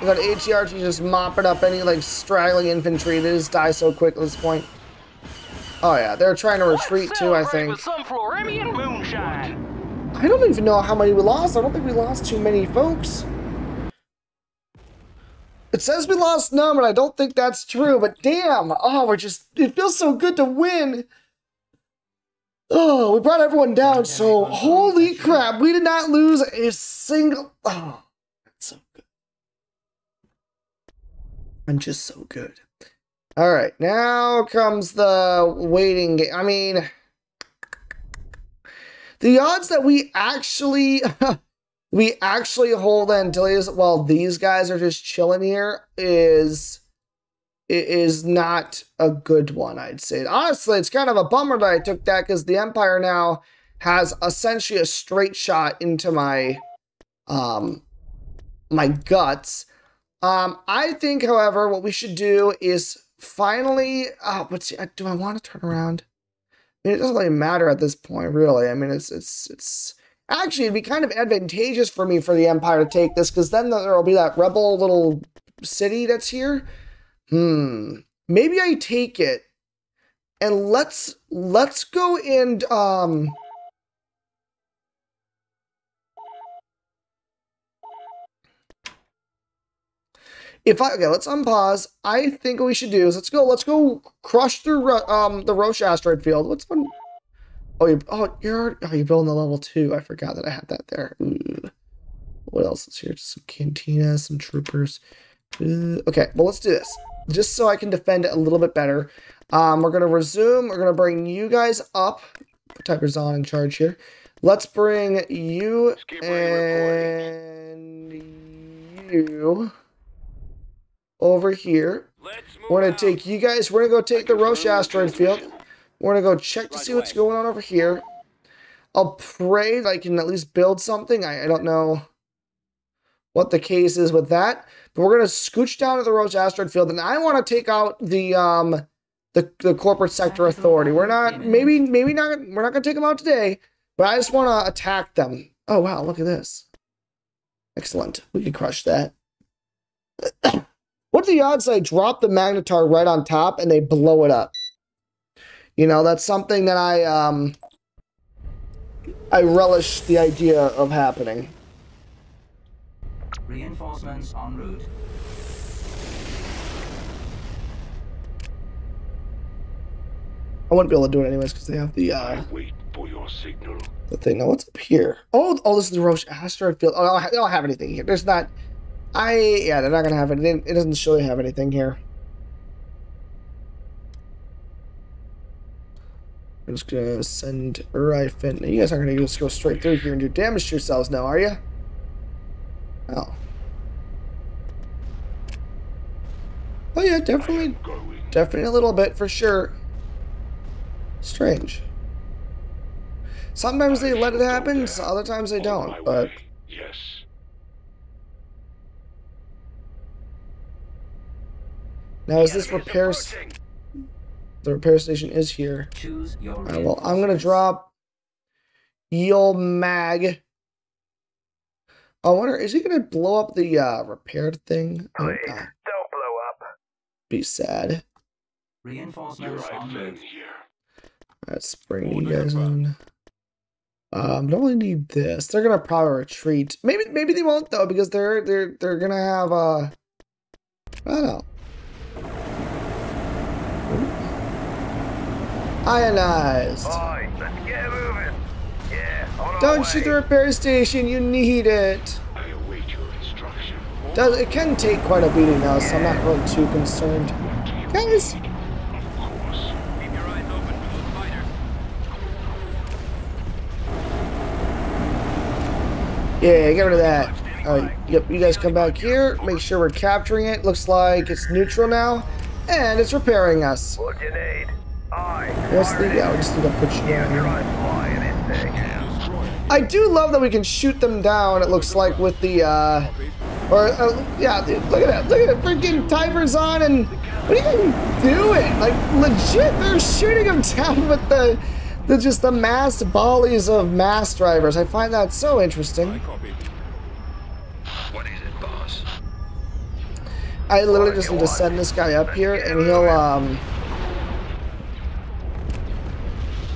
We got ATRT just mopping up any like straggling infantry. They just die so quick at this point. Oh yeah, they're trying to retreat too. I think. some Floramian moonshine. I don't even know how many we lost. I don't think we lost too many folks. It says we lost none, but I don't think that's true. But damn, oh, we're just. It feels so good to win. Oh, we brought everyone down, so holy crap, we did not lose a single. Oh, that's so good. I'm just so good. All right, now comes the waiting game. I mean, the odds that we actually we actually hold Antilles while these guys are just chilling here is is not a good one, I'd say. Honestly, it's kind of a bummer that I took that because the Empire now has essentially a straight shot into my um my guts. Um, I think, however, what we should do is finally. Uh, what's do I want to turn around? I mean, it doesn't really matter at this point, really. I mean, it's it's it's actually it'd be kind of advantageous for me for the Empire to take this because then there will be that rebel little city that's here. Hmm. Maybe I take it and let's let's go and um if I okay, let's unpause. I think what we should do is let's go. Let's go crush through um the Roche asteroid field. What's one? Oh, you oh you're oh you're building the level two. I forgot that I had that there. Ooh. What else is here? Just some cantina, some troopers. Uh, okay, well let's do this just so I can defend it a little bit better. Um, we're gonna resume. We're gonna bring you guys up. Put Tyber Zann in charge here. Let's bring you and you over here. We're gonna take you guys. We're gonna go take the Roche asteroid field. We're gonna go check to see what's going on over here. I'll pray that I can at least build something. I, I don't know what the case is with that, but we're gonna scooch down to the Roche asteroid field, and I want to take out the um the the corporate sector authority. We're not maybe maybe not we're not gonna take them out today, but I just want to attack them. Oh wow, look at this! Excellent, we can crush that. what are the odds I drop the magnetar right on top and they blow it up? You know, that's something that I um I relish the idea of happening. Reinforcements en route. I wouldn't be able to do it anyways because they have the uh Wait for your signal. the thing. Now what's up here? Oh, oh, this is the Roche asteroid field. Oh, I don't they don't have anything here. There's not. I yeah, they're not gonna have it. It doesn't show you have anything here. I'm just gonna send Rifin. You guys aren't gonna just go straight through here and do damage to yourselves now, are you? Oh. Oh yeah, definitely, definitely a little bit for sure. Strange. Sometimes they let it happen, other times they don't. But. Yes. now is this repair? S- The repair station is here. Choose your Alright, well, I'm gonna drop Yul Mag. I wonder, is he gonna blow up the uh, repaired thing? Oh, Please, God, don't blow up. be sad. You're Reinforcements right en then route. here. Let's bring you guys on. Um, don't really need this. They're gonna probably retreat. Maybe, maybe they won't though, because they're they're they're gonna have uh, I don't know. Ionized. Oi, let's get moving. Yeah, on our Don't shoot the repair station. You need it. I await your instruction. Does it can take quite a beating now, so I'm not really too concerned. What do you Guys. Of course. Keep your eyes open for those fighters. yeah, get rid of that. Alright, yep, you guys come back here. Make sure we're capturing it. Looks like it's neutral now. And it's repairing us. What you need? What's the... Yeah, we just need to put you down here. I do love that we can shoot them down, it looks like, with the, uh... Or, uh, yeah, dude, look at that. Look at the Freaking timers on and... What are you doing? Like, legit, they're shooting them down with the... The, just the mass volleys of mass drivers. I find that so interesting. What is it, boss? I literally just need to send this guy up here, and he'll um.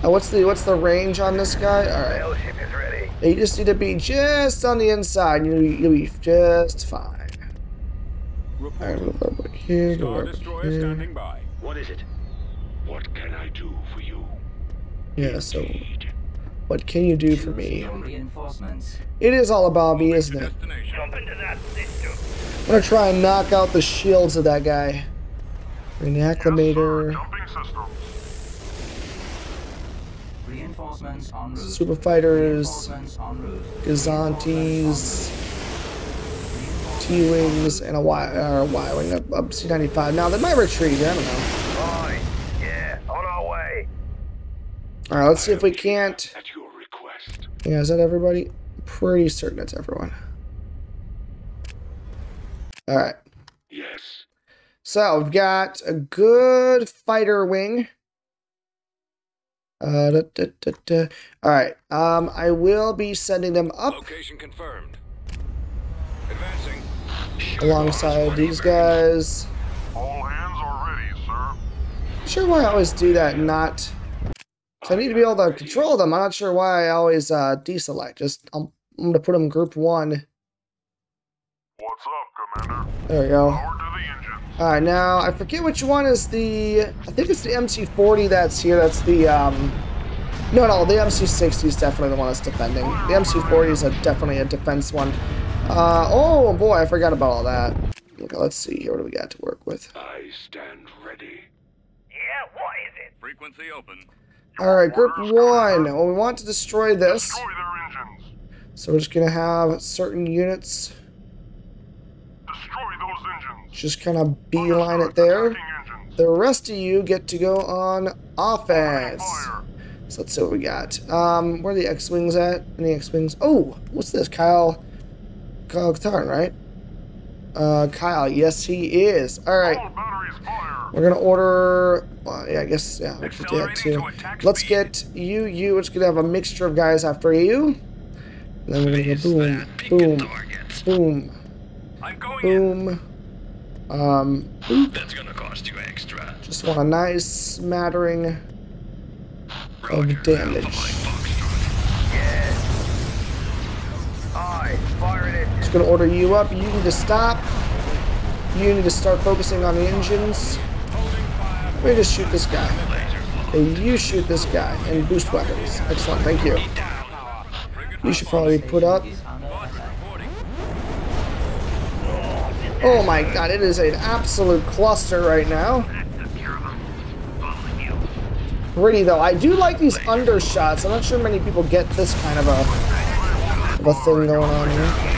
Uh, what's the what's the range on this guy? All right, Battleship you just need to be just on the inside. and You'll be, you'll be just fine. All right, we'll go over here. Go Star over here. standing by. What is it? What can I do for you? Yeah. So, what can you do for me? It is all about me, isn't it? Jump into that system. I'm gonna try and knock out the shields of that guy. Bring Super fighters. Reinforcements. Gazantes, T-Wings, and a Y, or a Y-Wing, a, a C-95. Now, they might retreat, I don't know. Aye. Yeah, on our way. Alright, let's see if we can't... At your request. Yeah, is that everybody? Pretty certain it's everyone. Alright, Yes. so we've got a good fighter wing. Uh, da, da, da, da. Alright, um, I will be sending them up Location confirmed. Advancing. alongside these guys. All hands are ready, sir. sure why I always do that not. So I need to be able to control them. I'm not sure why I always uh, deselect. Just I'm, I'm gonna put them in group one. What's up, Commander? There we go. Power to the engines. All right, now I forget which one is the. I think it's the MC40 that's here. That's the um. No, no, the MC60 is definitely the one that's defending. The MC40 is a, definitely a defense one. Uh, oh boy, I forgot about all that. Okay, let's see here. What do we got to work with? I stand ready. Yeah, what is it? Frequency open. All right, group one. Well, we want to destroy this. Destroy their engines. So we're just gonna have certain units Destroy those engines. Just kind of beeline it there. The rest of you get to go on offense. So let's see what we got. Um, where are the X-wings at? Any X-wings? Oh, what's this? Kyle, Kyle Katarn, right? Uh, Kyle. Yes, he is. All right, All batteries fire. we're gonna order. Well, yeah, I guess yeah, we could do that too. to Let's get you. You. We're just gonna have a mixture of guys after you. And then we're gonna go boom, boom, boom, I'm going in. boom. Um. That's gonna cost you extra. Just want a nice smattering of damage. Yeah. Aye. Just gonna order you up. You need to stop. You need to start focusing on the engines. Me just shoot this guy. And you shoot this guy and boost weapons. Excellent, thank you. You should probably put up. Oh my god, it is an absolute cluster right now. Pretty though. I do like these undershots. I'm not sure many people get this kind of a, of a thing going on here.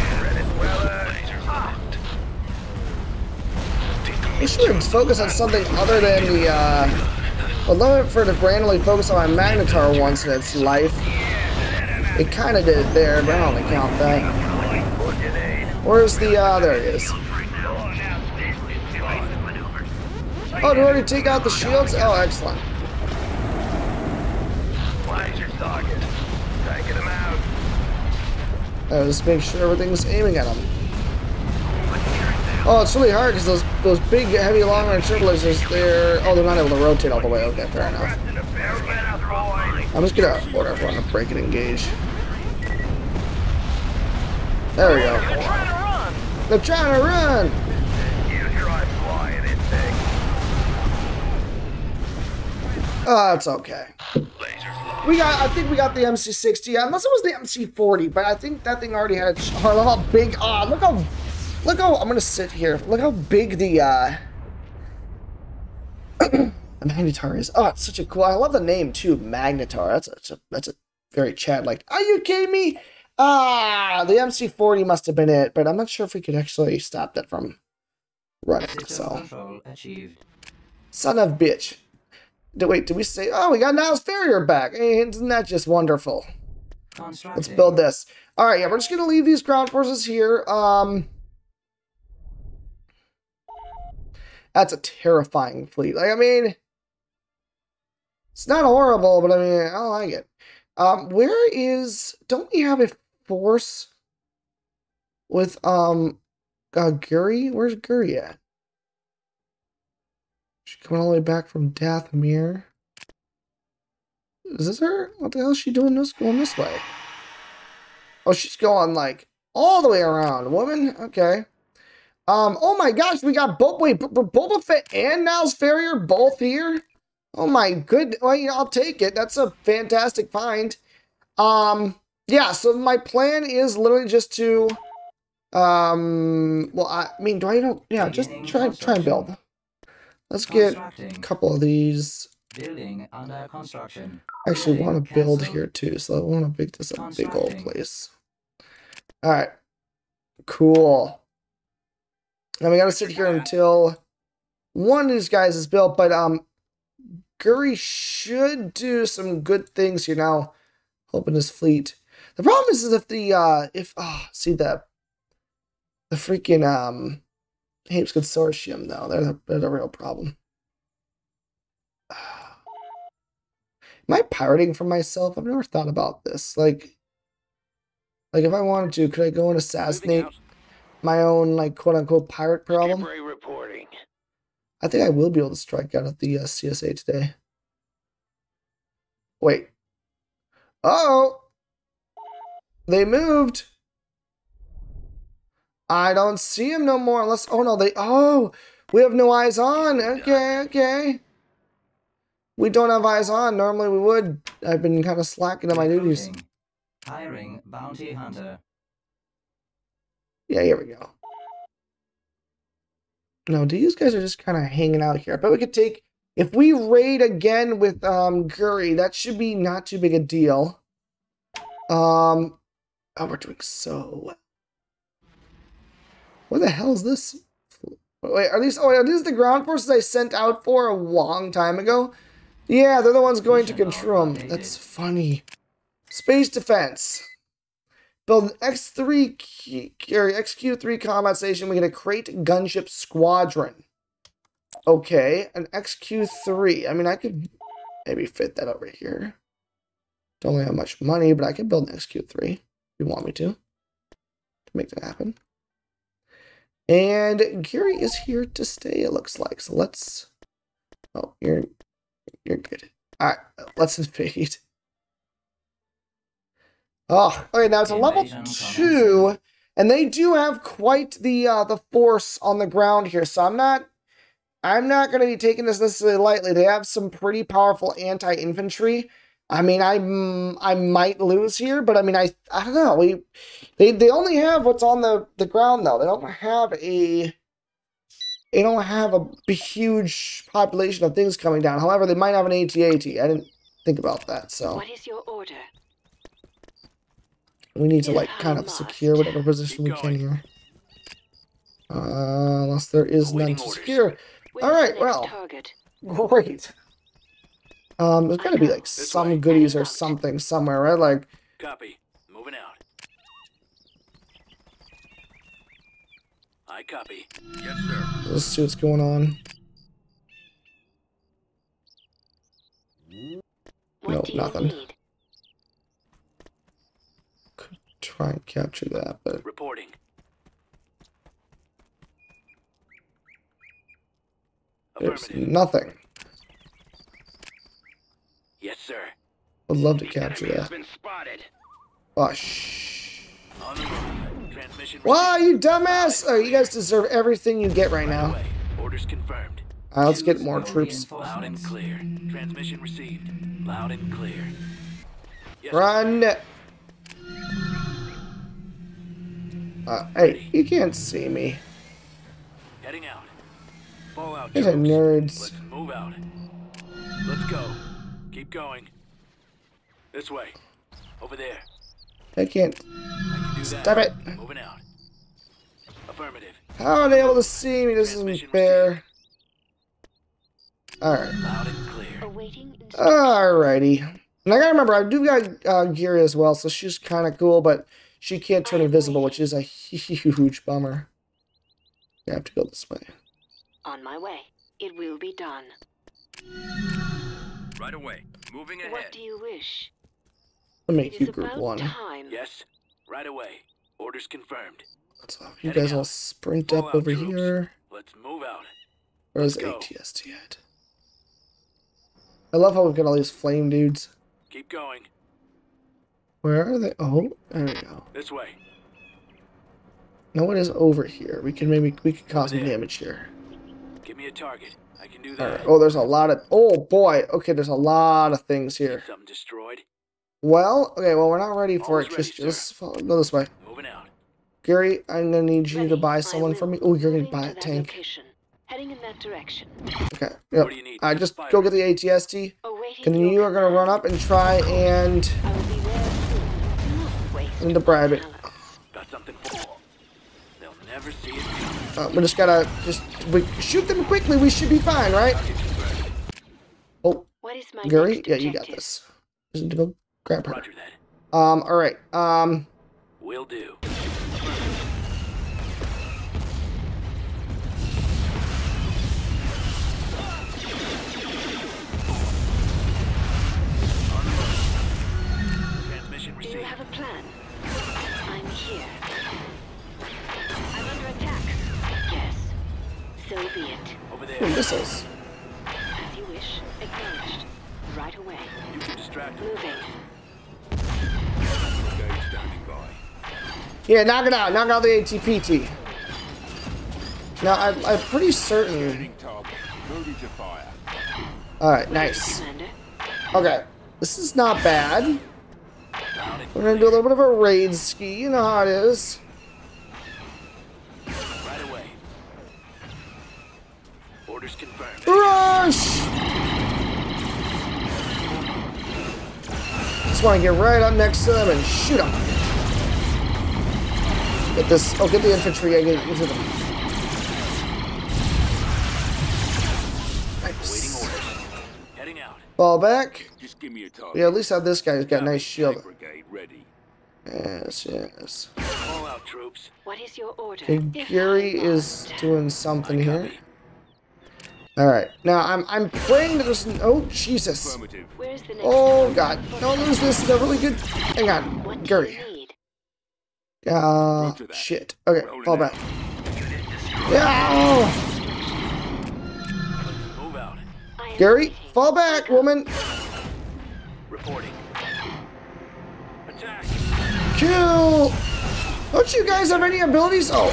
We should focus on something other than the, uh... I'd love it for to randomly focus on my Magnetar once in its life. It kind of did it there, but I don't count that. Where's the, uh, there it is. Oh, we already take out the shields? Oh, excellent. Uh, just make sure everything's aiming at them. Oh, it's really hard because those those big, heavy, long-range turbo lasers, they're... Oh, they're not able to rotate all the way. Okay, fair enough. I'm just gonna order everyone to break and engage. There we go. They're trying to run! Oh, it's okay. We got, I think we got the MC60, unless it was the MC40, but I think that thing already had, a, oh, look how big, ah, look how, look how, I'm gonna sit here, look how big the, uh, the Magnetar is. Oh, it's such a cool, I love the name too, Magnetar, that's a, that's a, that's a very Chad like, are you kidding me? Ah, the MC40 must have been it, but I'm not sure if we could actually stop that from running, so. achieved. Son of bitch. Wait, did we say? Oh, we got Niles Ferrier back. Isn't that just wonderful? Let's build this. All right, yeah, we're just gonna leave these ground forces here. Um, that's a terrifying fleet. Like, I mean, it's not horrible, but I mean, I don't like it. Um, where is? Don't we have a force with um, uh, Guri? Where's Guri at? Coming all the way back from Dathomir. Is this her? What the hell is she doing this going this way? Oh, she's going like all the way around. Woman? Okay. Um, oh my gosh, we got both wait, B- B- Boba Fett and Niles Ferrier both here. Oh my good well, yeah, I'll take it. That's a fantastic find. Um, yeah, so my plan is literally just to um well I mean do I don't yeah, just try try and build. Let's get a couple of these. Building under construction. I actually want to build here too, so I want to make this a big old place. All right, cool. And we got to sit here until one of these guys is built, but um, Guri should do some good things here now. Hoping his fleet. The problem is, is if the uh, if oh, see the the freaking um, Hapes Consortium though, they're the, they're the real problem. Am I pirating for myself? I've never thought about this. Like, like if I wanted to, could I go and assassinate my own like quote unquote pirate problem? Reporting. I think I will be able to strike out at the uh, CSA today. Wait. Oh, they moved. I don't see him no more unless. Oh no, they. Oh, we have no eyes on. Okay, okay. We don't have eyes on. Normally we would. I've been kind of slacking on my duties. Hiring bounty hunter. Yeah, here we go. No, these guys are just kind of hanging out here. But we could take if we raid again with um Guri, that should be not too big a deal. Um oh we're doing so well. What the hell is this? Wait, are these oh are these the ground forces I sent out for a long time ago? Yeah, they're the ones going to control them. That's funny. Space defense. Build an X3 Q- or XQ3 combat station. We get a crate gunship squadron. Okay, an XQ3. I mean, I could maybe fit that over here. Don't really have much money, but I could build an XQ3 if you want me to. To make that happen. And Gary is here to stay, it looks like. So let's. Oh, you're you're good. Alright, let's invade. Oh, okay. Now it's a level two, and they do have quite the uh, the force on the ground here. So I'm not, I'm not going to be taking this necessarily lightly. They have some pretty powerful anti infantry. I mean, I I might lose here, but I mean, I I don't know. We they they only have what's on the the ground though. They don't have a they don't have a huge population of things coming down. However, they might have an AT-AT. I didn't think about that, so What is your order? we need to like kind of secure whatever position we can here. Uh, unless there is none to orders. secure. All right, well. target? Great. Um, there's gotta be like This some way. goodies or something somewhere, right? Like, Copy. Moving out. I copy. Yes, sir. let's see what's going on. No, nothing. need? Try and capture that, but Reporting. there's nothing. Yes, sir. Would love to capture that. Oh, shh. On the move. Transmission. Wow, you dumbass! Oh, you guys deserve everything you get right now. Orders confirmed. Let's get more troops. Loud and clear. Transmission received. Loud and clear. Run! Uh, hey, you can't see me. Heading out. Fall out. These are nerds. Let's move out. Let's go. Keep going. This way. Over there. I can't. I can. Stop it. Moving out. Affirmative. How are they able to see me? This isn't Transmission fair. Alright. Loud and clear. Awaiting instructions. Alrighty. And I gotta remember, I do got uh, Gira as well, so she's kind of cool, but she can't turn invisible, which is a huge bummer. I have to go this way. On my way. It will be done. Right away. Moving ahead. What do you wish? I'll It make you group one. time. Yes. Right away. Orders confirmed. Let's have you guys all sprint up over troops. here. Let's move out. Where's ATST at? I love how we've got all these flame dudes. Keep going. Where are they? Oh, there we go. This way. No one is over here. We can maybe we could cause some damage here. Give me a target. I can do that. right. Oh, there's a lot of. Oh boy. Okay, there's a lot of things here. Something destroyed. Well, okay. Well, we're not ready for Always it. ready, Just, sir. just follow, go this way. Moving out. Gary, I'm gonna need you to buy someone for me. Oh, you're gonna buy a tank. location. Heading in that direction. Okay. Yep. What do you need? I just Fire. go get the ATST. And your you are gonna run up and try and I will be there soon. Do not waste and to bribe it. Got something for They'll never see it. Uh, we just gotta just we shoot them quickly. We should be fine, right? Oh, What is my Gary, yeah, you got this. Just need to go grab her. Roger that. Um, all right. Um, Will do. Transmission Do you have a plan? I'm here. I'm under attack. Yes. So be it. Over ooh, there. missiles. As you wish. Acknowledged. Right away. You can distract them. Moving. Yeah, knock it out. Knock out the ATPT. Now, I, I'm pretty certain. target. Moving to fire. All right, nice. Okay, this is not bad. We're gonna do a little bit of a raid ski. You know how it is. Rush! Just want to get right up next to them and shoot them. Get this. Oh, get the infantry. I get into them. Waiting Nice. orders. Heading. Fall back. Just give me a target. Yeah, at least have this guy. He's got a nice shield. Ready. Yes, yes. Fall out, troops. What is your order? Okay, Gary is doing something here. All right. Now I'm I'm praying that there's. n- Oh Jesus. Where's the next Oh? God. Don't lose this. It's a really good. Hang on, What do Gary. You need? Uh, shit. Okay, Rolling fall back. Yeah. Move out. Gary, fall back, woman. Reporting. Attack. kill. Don't you guys have any abilities? Oh,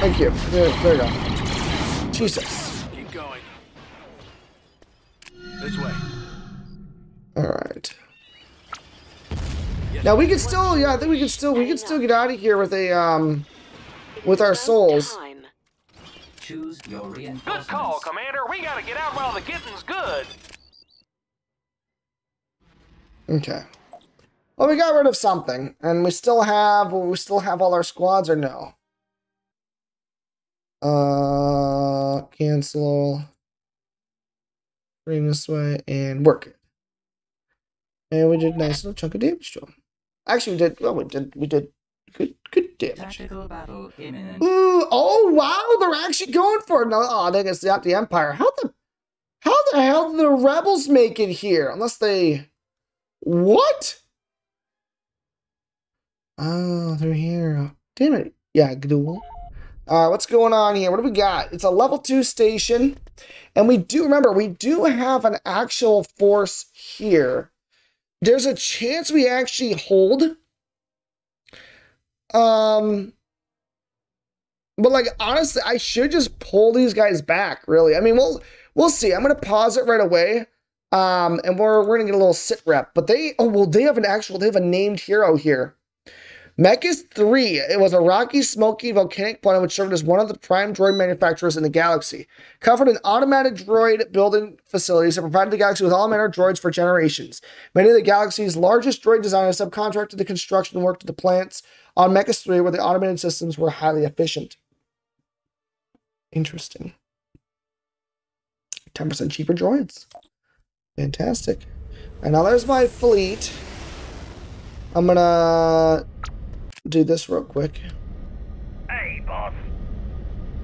thank you. There, there you go. Jesus. Keep going. This way. All right. Now we can still, yeah, I think we can still, we can still get out of here with a, um, with our souls. Choose your Good call, Commander. We gotta get out while the getting's good. Okay. Well, we got rid of something, and we still have, well, we still have all our squads, or no? Uh, cancel. Bring this way and work it. And we did a nice little chunk of damage to him. Actually, we did. Well, we did. We did good. Good damage. Tactical battle imminent. Ooh, oh wow, they're actually going for it. No, oh, they guess not the Empire. How the how the hell did the rebels make it here? Unless they what? Oh, they're here. Damn it. Yeah, Ghoul. Alright, uh, what's going on here? What do we got? It's a level two station. And we do remember we do have an actual force here. There's a chance we actually hold. Um but like honestly, I should just pull these guys back, really. I mean, we'll we'll see. I'm gonna pause it right away. Um, and we're we're gonna get a little sit rep. But they oh well, they have an actual they have a named hero here. Mechis 3, it was a rocky, smoky, volcanic planet which served as one of the prime droid manufacturers in the galaxy. Covered in automated droid building facilities that provided the galaxy with all manner of droids for generations. Many of the galaxy's largest droid designers subcontracted the construction work to the plants on Mechis 3 where the automated systems were highly efficient. Interesting. 10% cheaper droids. Fantastic. And now there's my fleet. I'm gonna do this real quick. Hey, boss.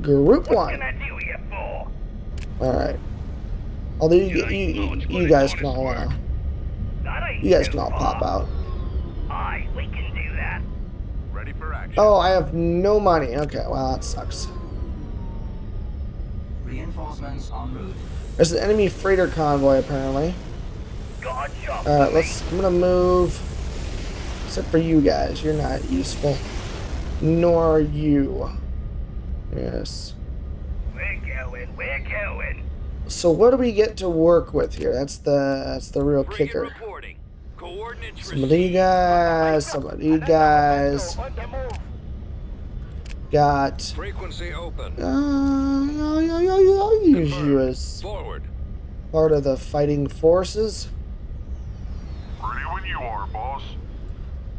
Group What one. can I do you for? Alright. Although you, you, you, you guys can all, uh, you guys can all pop out. Aye, we can do that. Ready for action. Oh, I have no money. Okay, well, that sucks. Reinforcements en route. There's an enemy freighter convoy, apparently. Good job. Alright, let's, I'm gonna move. Except for you guys, you're not useful. Nor are you. Yes. We're going, we're going. So what do we get to work with here? That's the that's the real Frigate kicker. reporting. Some of these guys, some of these guys On the move. got. Frequency open. Uh, yeah, yeah, yeah, I'll use you as Forward. part of the fighting forces. Ready when you are, boss.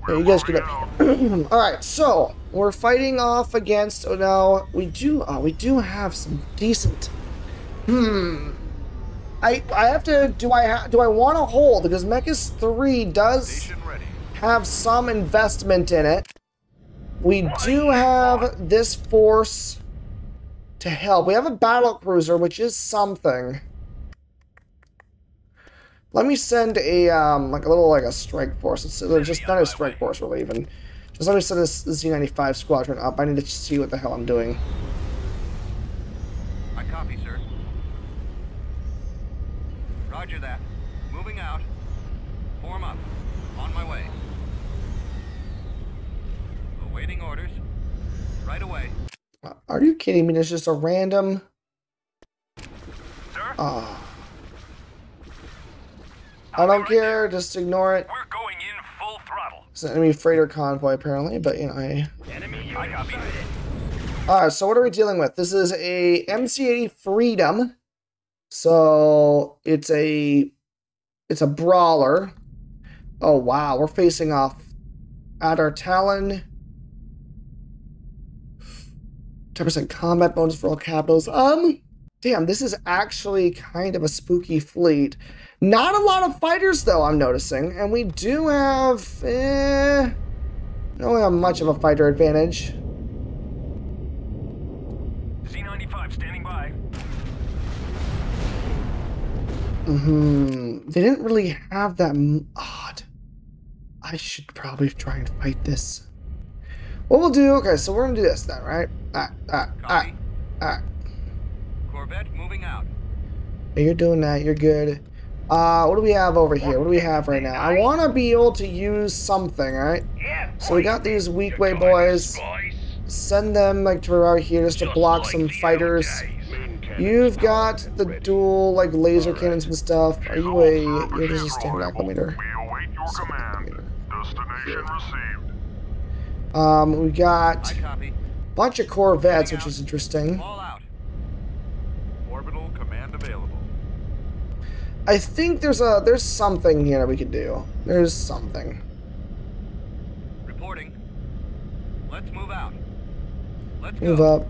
Yeah, you guys get up. All right, so we're fighting off against. Oh no, we do. Oh, we do have some decent. Hmm. I I have to. Do I ha, do I want to hold because Mechis three does have some investment in it. We do have this force to help. We have a battle cruiser, which is something. Let me send a um like a little like a strike force. It's uh, just not a strike force really even. Just let me send this Z95 squadron up. I need to see what the hell I'm doing. I copy, sir. Roger that. Moving out. Form up. On my way. Awaiting orders. Right away. Are you kidding me? There's just a random. Sir? Ah. I don't care. Just ignore it. We're going in full throttle. It's an enemy freighter convoy apparently, but you know. I... Enemy I copy. Alright, so what are we dealing with? This is a MC80 Freedom. So it's a it's a brawler. Oh wow, we're facing off at our Talon. 10% combat bonus for all capitals. Um damn, this is actually kind of a spooky fleet. Not a lot of fighters though, I'm noticing. And we do have eh we don't have much of a fighter advantage. Z95 standing by. Mm-hmm. They didn't really have that odd. I should probably try and fight this. What we'll do? Okay, so we're gonna do this then, right? Ah, ah, ah, Copy. Corvette moving out. You're doing that. You're good. Uh, what do we have over here? What do we have right now? I want to be able to use something, alright? So we got these weak way boys. Send them like to around here just to block some fighters. You've got the dual like laser cannons and stuff. Are you a you're just a standard Acclamator? We await your command. Destination received. Um, we got a bunch of Corvettes, which is interesting. All out. Orbital command available. I think there's a there's something here we could do. There's something. Reporting. Let's move out. Let's Move go. up.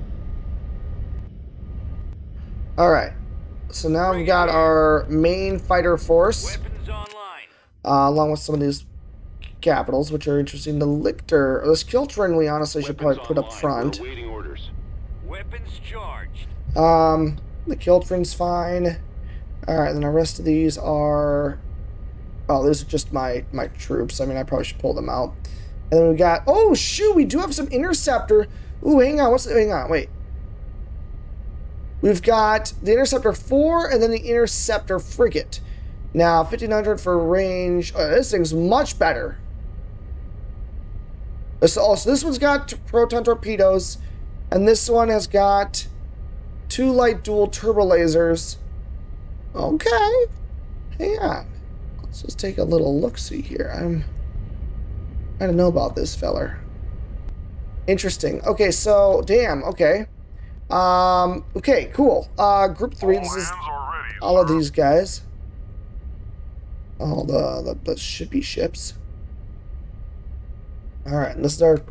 Alright. So now we've got our main fighter force, Weapons online. uh, along with some of these capitals, which are interesting. The Lictor, the Skiltrin, we honestly should probably put up front. Weapons charged. Um, the Kiltrin's fine. Alright, then the rest of these are... Oh, these are just my, my troops. I mean, I probably should pull them out. And then we got... Oh, shoot! We do have some Interceptor. Ooh, hang on. What's... Hang on, wait. We've got the Interceptor 4 and then the Interceptor Frigate. Now, 1500 for range. Oh, this thing's much better. This, oh, this one's got proton torpedoes. And this one has got two light dual turbo lasers. Okay. Hang on. Let's just take a little look see here. I'm I don't know about this feller. Interesting. Okay, so damn, okay. Um okay, cool. Uh group three, All this is ready. all of these guys. All the the, the shippy ships. Alright, and this is our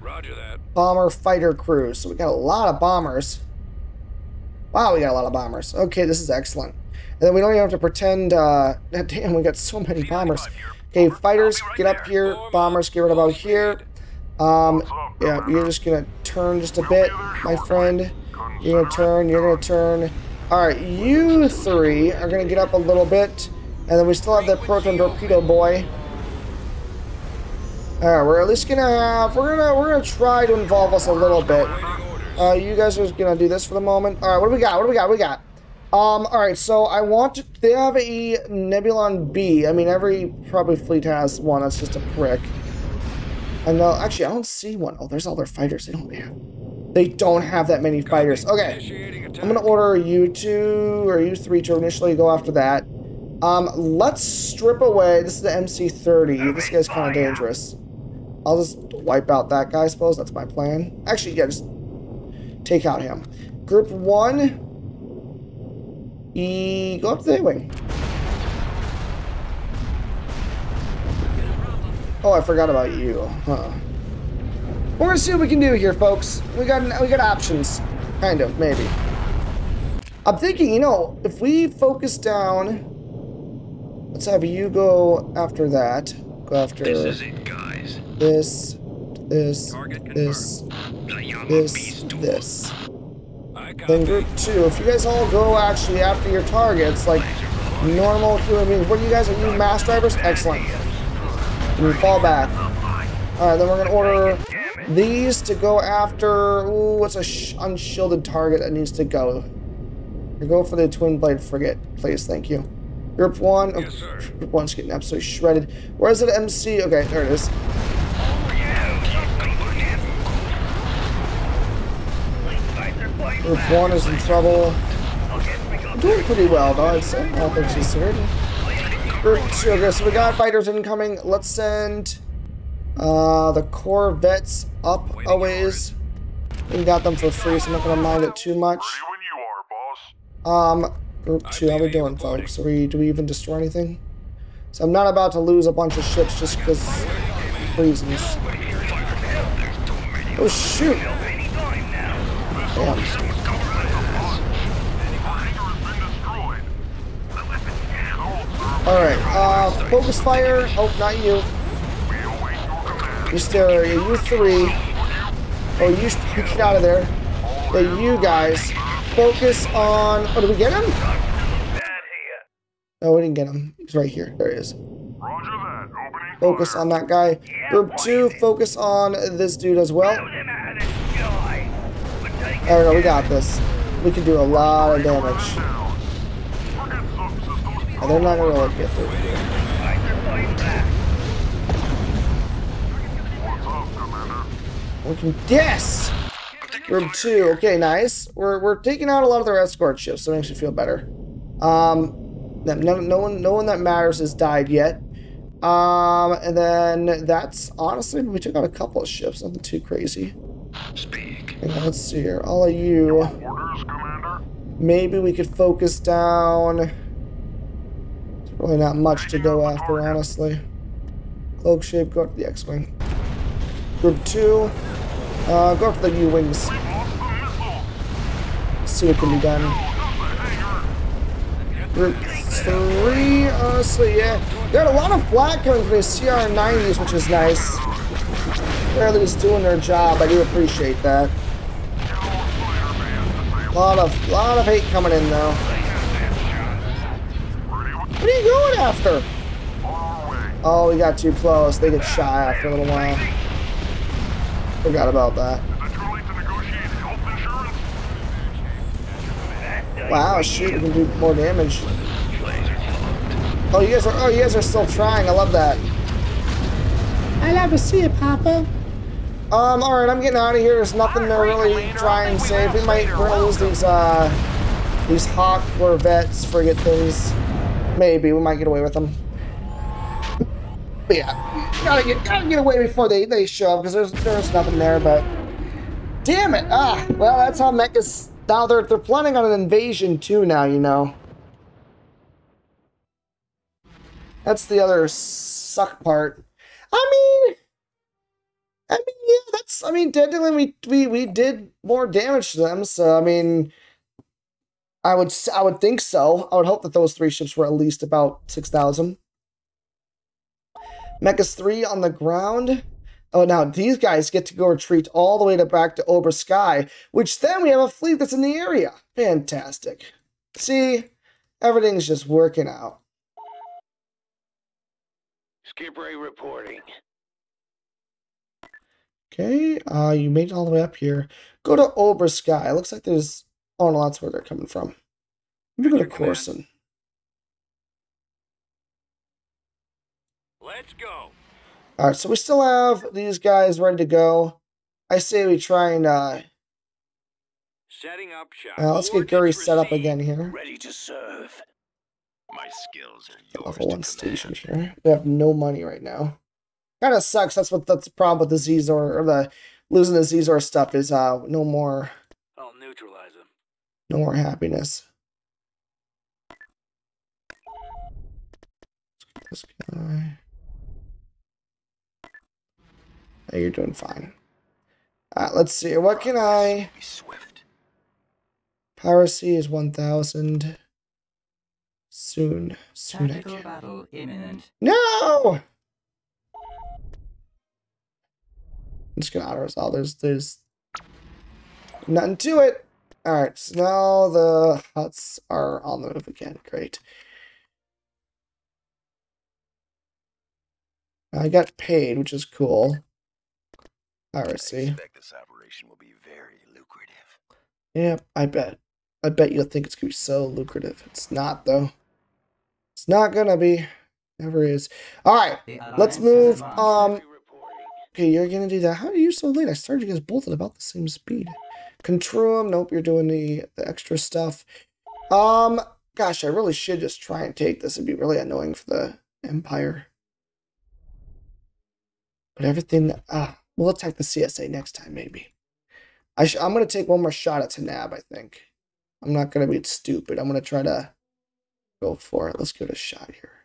Roger that. bomber fighter crew. So we got a lot of bombers. Wow, we got a lot of bombers. Okay, this is excellent. And then we don't even have to pretend. Uh, damn, we got so many bombers. Okay, fighters, get up here. Bombers, get right about here. Um, yeah, you're just gonna turn just a bit, my friend. You're gonna turn. You're gonna turn. All right, you three are gonna get up a little bit, and then we still have that proton torpedo boy. All right, we're at least gonna have. We're gonna. We're gonna try to involve us a little bit. Uh, you guys are gonna do this for the moment. All right, what do we got? What do we got? What do we got? Um, all right, so I want to. They have a Nebulon B. I mean, every probably fleet has one. That's just a prick. I know. Actually, I don't see one. Oh, there's all their fighters. They don't have. They don't have that many fighters. Okay, I'm gonna order you two or you three to initially go after that. Um, let's strip away. This is the MC30. This guy's kind of dangerous. I'll just wipe out that guy. I suppose that's my plan. Actually, yeah, just take out him. Group one. Go up to the A-wing. Oh, I forgot about you. Huh. We're gonna see what we can do here, folks. We got we got options, kind of, maybe. I'm thinking, you know, if we focus down, let's have you go after that. Go after This is it, guys. this, this, Target this, this, this. Then group two, if you guys all go actually after your targets, like normal human beings, what are you guys? Are you mass drivers? Excellent. And you fall back. Alright, then we're gonna order these to go after. Ooh, what's a sh- unshielded target that needs to go? Go for the twin blade frigate, please. Thank you. Group one. oh, Yes. Group one's getting absolutely shredded. Where is it, MC? Okay, there it is. Group one is in trouble. Doing pretty well, though, I'd say. All things considered. Group two. Okay, so we got fighters incoming. Let's send uh, the Corvettes up a ways. We got them for free, so I'm not going to mind it too much. Ready when you are. Um, group two, how we doing, folks? Are we, do we even destroy anything? So I'm not about to lose a bunch of ships just because reasons. Oh, shoot. Alright, uh, focus fire. Oh, not you. Mr. You three. Oh, you, get out of there. Yeah, you guys. Focus on. Oh, did we get him? No, we didn't get him. He's right here. There he is. Focus on that guy. Group two, focus on this dude as well. There we. We got this. We can do a lot of damage. Yeah, they're not gonna get through here. We can yes. Room two. Okay, nice. We're we're taking out a lot of their escort ships, so it makes me feel better. Um, no, no, one no one that matters has died yet. Um, and then that's honestly we took out a couple of ships, nothing too crazy. Speak. On, let's see here. All of you. Maybe we could focus down. There's really not much to go after, honestly. Cloakshape, go to the X-Wing. Group 2, uh, go to the U-Wings. See what can be done. Group 3, honestly, yeah. Got a lot of flak coming from the CR-90s, which is nice. They're at least doing their job. I do appreciate that. A lot of, lot of hate coming in, though. What are you going after? Oh, we got too close. They get shy after a little while. Forgot about that. Wow, shoot, we can do more damage. Oh, you guys are oh, you guys are still trying. I love that. I love to see it, Papa. Um, alright, I'm getting out of here. There's nothing to really try and save. We might lose these uh these Hawk Corvettes, frigate things. Maybe we might get away with them. But yeah, gotta get gotta get away before they they show up because there's there's nothing there. But damn it! Ah, well that's how Mechis now they're they're planning on an invasion too. Now you know. That's the other suck part. I mean, I mean, yeah, that's. I mean, technically, we we we did more damage to them. So I mean, I would I would think so. I would hope that those three ships were at least about six thousand. Mechis three on the ground. Oh, now these guys get to go retreat all the way to back to Obroa-skai, which then we have a fleet that's in the area. Fantastic. See, everything's just working out. Skipray reporting. Okay, uh, you made it all the way up here. Go to Obroa-skai. Looks like there's. Oh no, that's where they're coming from. Maybe go to Corson. Let's go. All right, so we still have these guys ready to go. I say we try and uh, Setting up shop. uh let's get Gary set up again here. Ready to serve. My skills are yours Level one command. station here. We have no money right now. Kind of sucks. That's what that's the problem with the Xizor or the losing the Xizor stuff is uh no more I'll neutralize him. no more happiness. This guy. Hey, you're doing fine. Uh, let's see. What can I? Be swift. Piracy is one thousand. Soon, soon I can. battle imminent. No. I'm just gonna auto resolve. There's there's nothing to it. All right, so now the Hutts are on the move again. Great. I got paid, which is cool. I Piracy. expect this operation will be very lucrative. Yep, I bet. I bet you'll think it's gonna be so lucrative. It's not though. It's not gonna be. Never is. All right, let's move. Um, Reporting. Okay, you're gonna do that. How are you so late? I started you guys both at about the same speed. Contruum, nope, you're doing the, the extra stuff. Um, gosh, I really should just try and take this. It'd be really annoying for the Empire. But everything, ah, we'll attack the CSA next time, maybe. I I'm gonna take one more shot at Tanab, I think. I'm not gonna be stupid. I'm gonna try to go for it. Let's give it a shot here.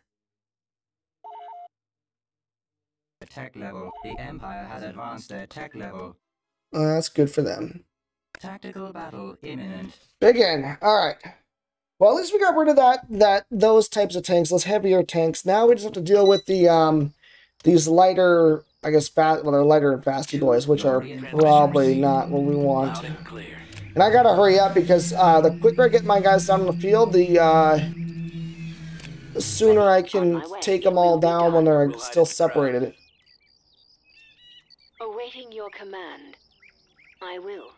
Tech level. The Empire has advanced their tech level. Uh, that's good for them. Tactical battle imminent. Begin. All right. Well, at least we got rid of that that those types of tanks, those heavier tanks. Now we just have to deal with the um these lighter, I guess, fast. Well, they're lighter and fasty boys, which are probably not what we want. And. And I gotta hurry up because uh, the quicker I get my guys down on the field, the uh, the sooner I can take them all down when they're still separated. Awaiting your command. I will.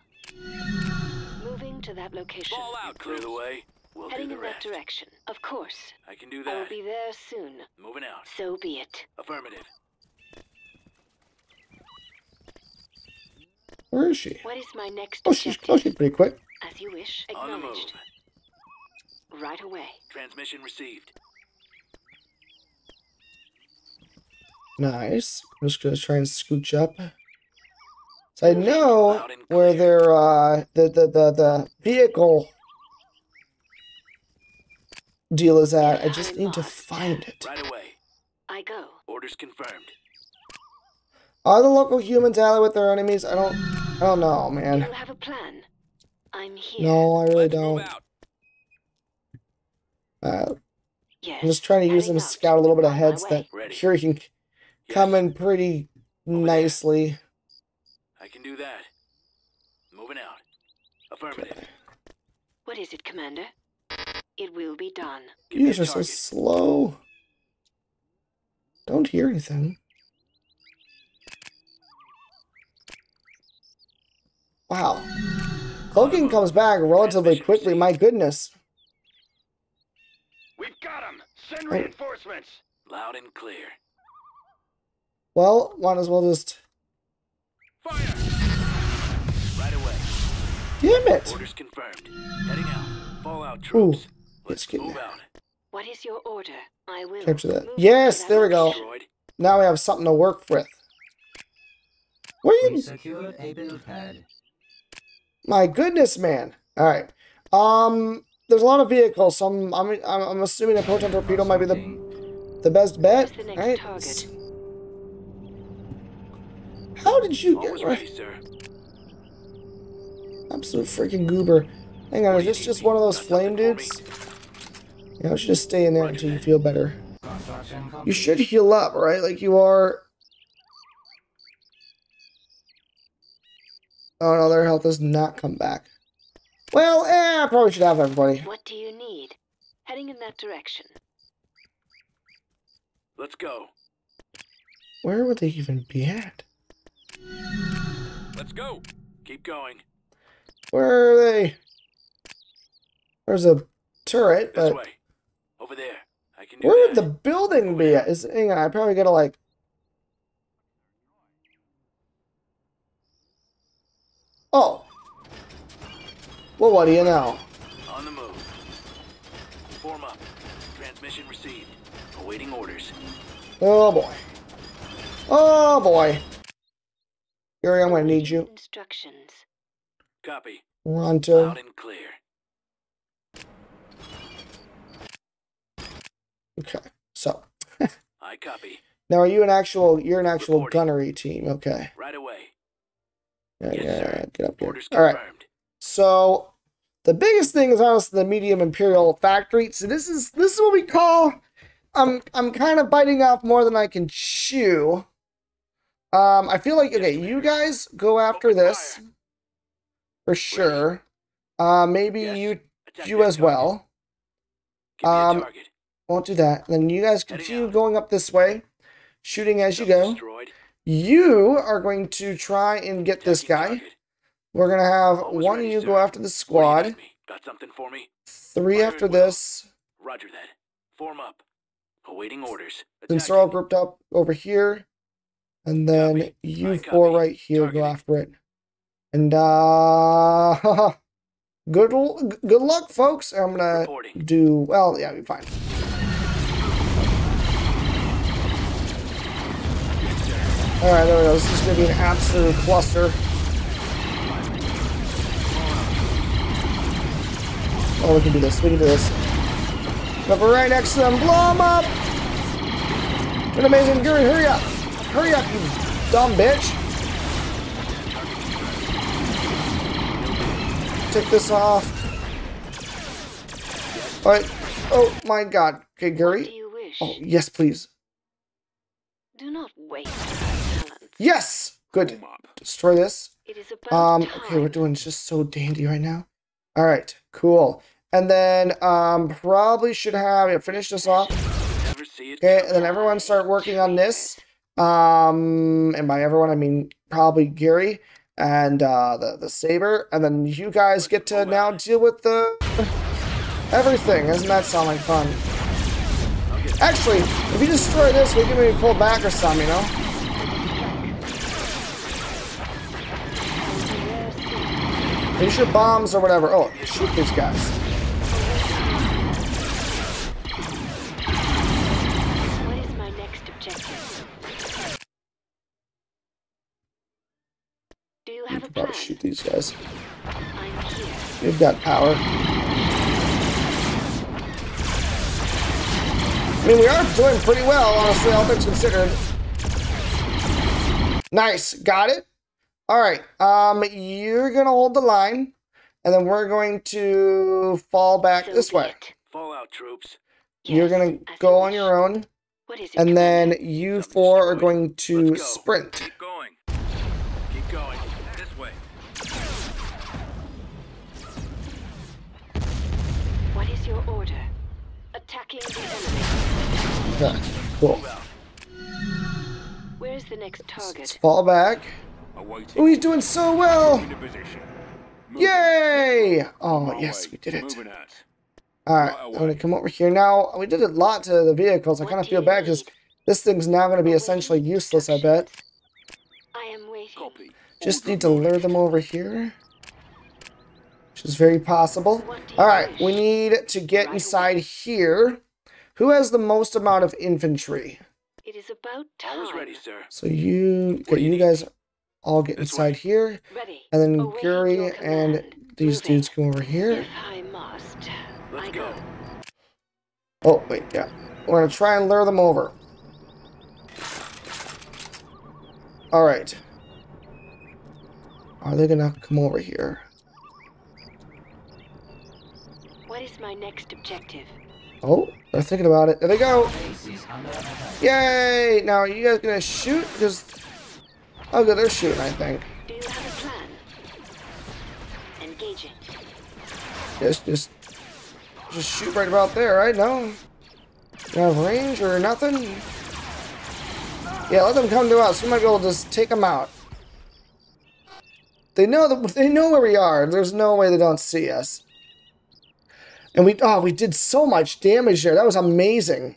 Moving to that location. Ball out, clear the way. We'll Heading do in the that direction. Of course. I can do that. I will be there soon. Moving out. So be it. Affirmative. Where is she? What is my next Oh, she's, objective? she's pretty quick. As you wish. On the move. Acknowledged. Right away. Transmission received. Nice. I'm just gonna try and scooch up. So I know where their uh the the the, the vehicle deal is at. I just need to find it. Right away. I go. Orders confirmed. Are the local humans ally with their enemies? I don't I don't know, man. You'll have a plan. I'm here. No, I really Let's don't. Uh, Yes. I'm just trying to use them to scout a little bit On my ahead so that way. Ready. Curie can Yes. come in pretty oh, there. nicely. I can do that. Moving out. Affirmative. What is it, Commander? It will be done. You guys are so slow. Don't hear anything. Wow. Cloaking uh-huh. comes back relatively quickly, my goodness. We've got him. Send Oh. reinforcements. Loud and clear. Well, might as well just. Fire! Right away. Damn it! Orders confirmed. Heading out. Fallout troops. Let's get move out. What is your order? I will. Capture that. Yes, there we go. Destroyed. Now we have something to work with. Where We you? secured a build pad. My goodness, man. All right. Um, there's a lot of vehicles, so I'm I'm, I'm, I'm assuming a proton torpedo might be the the best bet. Where's the next Right? target? How did you Always get ready, sir. absolute freaking goober? Hang on, is this just one of those flame dudes? Yeah, I should just stay in there until you feel better. You should heal up, right? Like you are. Oh no, their health has not come back. Well, eh, I probably should have everybody. What do you need? Heading in that direction. Let's go. Where would they even be at? Let's go. Keep going. Where are they? There's a turret, This but way. Over there. I can do where would the building be at? Is hang on, I probably gotta like. Oh. Well, what do you know? On the move. Form up. Transmission received. Awaiting orders. Oh boy. Oh boy. Gary, I'm gonna need you. Instructions. Copy. Ronto. Loud and clear. Okay. So I copy. now are you an actual you're an actual Reporting. gunnery team, okay. Right away. Yeah, Yes, yeah, sir. yeah, get up here. Orders Alright. confirmed. So the biggest thing is honestly the medium imperial factory. So this is this is what we call I'm I'm kind of biting off more than I can chew. Um I feel like okay, you guys go after this for sure. Uh maybe you you as well. Give me a Um. Won't do that. Then you guys continue going up this way, shooting as you go. You are going to try and get this guy. We're gonna have one of you go after the What do you squad. Got something for me? three after this. Roger that. Form up. Awaiting orders. Since they're all grouped up over here, and then Copy. you four right here go after it. And uh, good good luck, folks. I'm gonna Reporting. do well. Yeah, be fine. All right, there we go. This is gonna be an absolute cluster. Oh, we can do this. We can do this. But we're right next to them. Blow them up. An amazing Gary, hurry up. Hurry up, you dumb bitch. Take this off. Alright. Oh my god. Okay, What Gary. Oh, yes, please. Do not waste my talent. Yes! Good. Destroy this. It is about Um, okay, we're doing just so dandy right now. Alright, cool. And then, um, probably should have, yeah, finish this off. Never see it Okay, and then everyone start working on this. Um, and by everyone, I mean probably Gary and uh, the the saber, and then you guys get to now deal with the everything. Doesn't that sound like fun? Actually, if you destroy this, we can maybe pull back or something, you know? Use your bombs or whatever. Oh, shoot these guys. Have a plan? Probably shoot these guys. I'm here. You've got power. I mean, we are doing pretty well, honestly, all things considered. Nice, got it. All right, um, you're gonna hold the line, and then we're going to fall back So this way. it. Fall out, troops. You're gonna go on your own, What is your and then you four are going to Let's go. sprint. Attacking the enemy. Okay, cool. Where's the next Let's target? fall back. Awaiting. Oh, he's doing so well! Into position. Move. Yay! Oh, my yes, way. we did it. Alright, Right I'm gonna come over here now. We did a lot to the vehicles. I kind of feel bad because this thing's now gonna be essentially useless, I bet. I am waiting. Copy. Just need to lure them over here. Which is very possible. What do Alright, we need to get Right inside away. here. Who has the most amount of infantry? It is about time. Always ready, sir. So you, What okay, you you guys all get This inside way. here. Ready. And then Awaiting Guri and these Moving. dudes come over here. If I must. Let's I go. Oh, wait, yeah. We're gonna try and lure them over. Alright. Are they gonna come over here? What is my next objective? Oh, they're thinking about it. There they go! Base is under attack. Yay! Now, are you guys gonna shoot? Just Oh, good, they're shooting, I think. Do you have a plan? Engaging. Just, just... Just shoot right about there, right? No? Have range or nothing? Yeah, let them come to us. We might be able to just take them out. They know that they know where we are. There's no way they don't see us. And we oh we did so much damage there. That was amazing.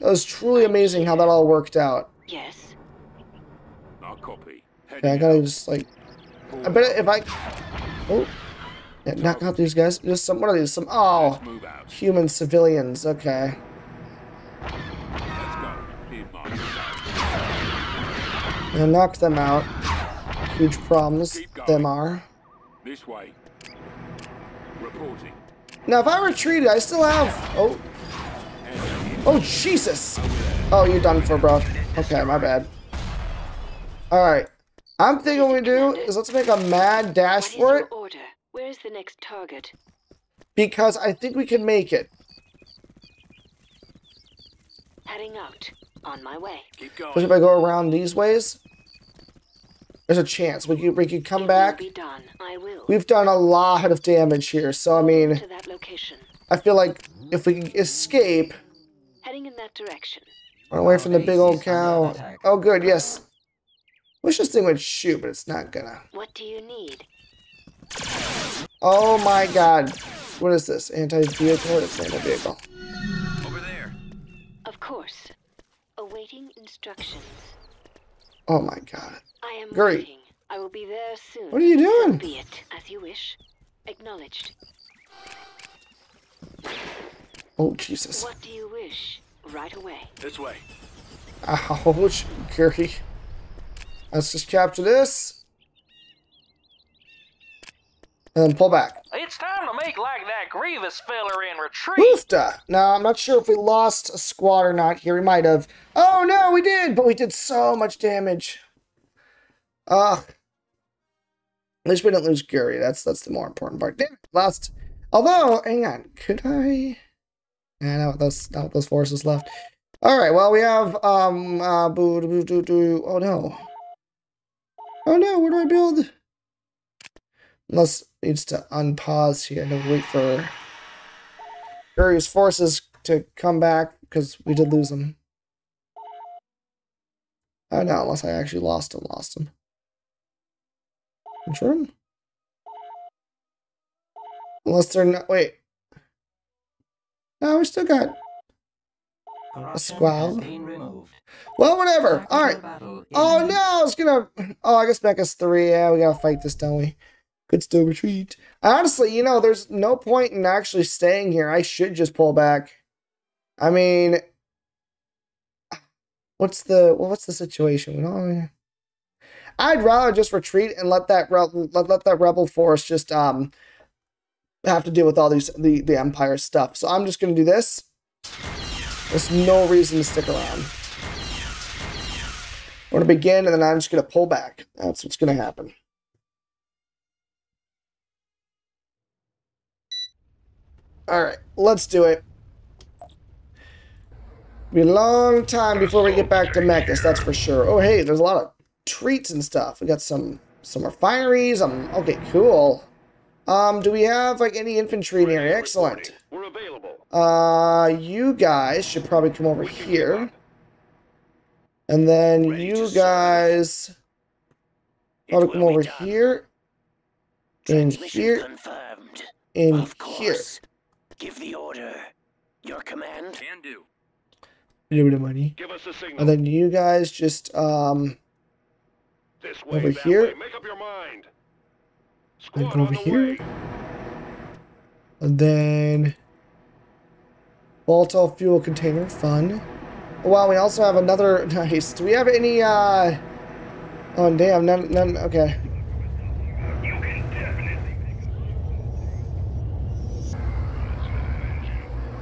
That was truly amazing how that all worked out. Yes. I'll copy. Okay, I gotta just like I bet if I oh yeah, knock out these guys. Just some what are these? Some oh Let's move out. human civilians. Okay. Let's go. Need my And knock them out. Huge problems them are. This way. Reporting. Now if I retreated, I still have oh Oh Jesus! Oh you're done for bro. Okay, my bad. Alright. I'm thinking what we do is let's make a mad dash for it order? Where's the next target? because I think we can make it. Heading out. On my way. Keep But going. if I go around these ways, there's a chance we could we could come It back. Will be done. I will. We've done a lot of damage here, so I mean, to that location. I feel like if we can escape, Heading in that direction. run away from the big old cow. Oh, good, yes. Wish this thing would shoot, but it's not gonna. What do you need? Oh my god. What is this? Anti-vehicle? It's anti-vehicle. Over there. Of course. Awaiting instructions. Oh my god. I am Great. waiting. I will be there soon. What are you So doing? be it. As you wish. Acknowledged. Oh, Jesus. What do you wish? Right away. This way. Ouch, Gary. Let's just capture this. And then pull back. It's time to make like that Grievous feller in retreat. Woofda! Now, I'm not sure if we lost a squad or not here. We might have. Oh, no, we did! But we did so much damage. Ugh. At least we didn't lose Gary. That's that's the more important part. Damn lost. Although, hang on. Could I? Yeah, not those, not those forces left. Alright, well, we have, um, uh, boo, doo, doo. Oh, no. Oh, no, where do I build? Unless needs to unpause here and wait for Gary's forces to come back because we did lose them. Oh no, unless I actually lost him, lost him. Confirm? Unless they're not. Wait. No, we still got. a squall. Well, whatever. All right. Oh no, I was gonna. Oh, I guess Mecha's three. Yeah, we gotta fight this, don't we? Could still retreat. Honestly, you know, there's no point in actually staying here. I should just pull back. I mean, what's the well, what's the situation? We don't- I'd rather just retreat and let that re- let, let that rebel force just um have to deal with all these the the empire stuff. So I'm just gonna do this. There's no reason to stick around. We're gonna begin, and then I'm just gonna pull back. That's what's gonna happen. All right, let's do it. Be a long time before we get back to Mechis, that's for sure. Oh, hey, there's a lot of treats and stuff. We got some some refineries. Um, okay, cool. Um, do we have like any infantry in here? Excellent. We're available. Uh, you guys should probably come over here. And then Ready you guys It probably will come over done. here. In Transmission here. confirmed. In of here. course. Give the order. Your command. Can do. A little bit of money. Give us a signal. And then you guys just um this way, over here. way. Make up your mind. Then go over here. way. and then volatile fuel container, fun. Wow, we also have another nice. Do we have any uh Oh damn, none none okay. You can definitely.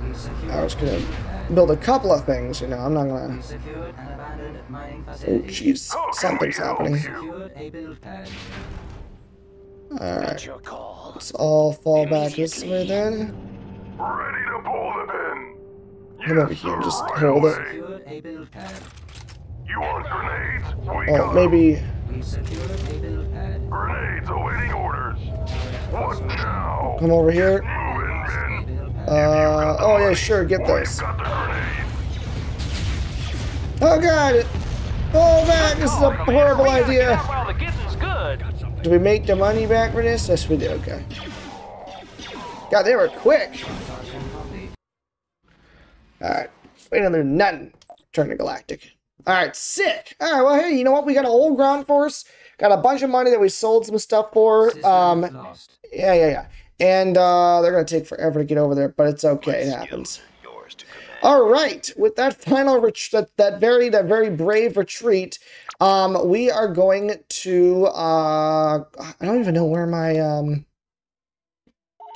We secured I was gonna build a couple of things, you know, I'm not gonna Oh facility. jeez, something's happening. Secured a build pad. Alright. At your call. Let's all fall back this way then. Ready to pull the pin. Come over here, just hold it. Secured a build pad. You want grenades? We Oh, maybe We secured a. Grenades awaiting orders. What now? come over here. Moving, A men. build pad. Uh, oh yeah, sure, get We've those. got the grenades. Oh god! Oh man, this is a horrible We gotta get idea. out while the getting's good. Do we make the money back for this? Yes, we do. Okay. God, they were quick. All right. Wait another nothing. Turn to galactic. All right, sick. All right, well, hey, you know what? We got a whole ground force. Got a bunch of money that we sold some stuff for. Um, lost. yeah, yeah, yeah. And uh, they're gonna take forever to get over there, but it's okay. It happens. All right, with that final that, that very that very brave retreat, um, we are going to uh, I don't even know where my um.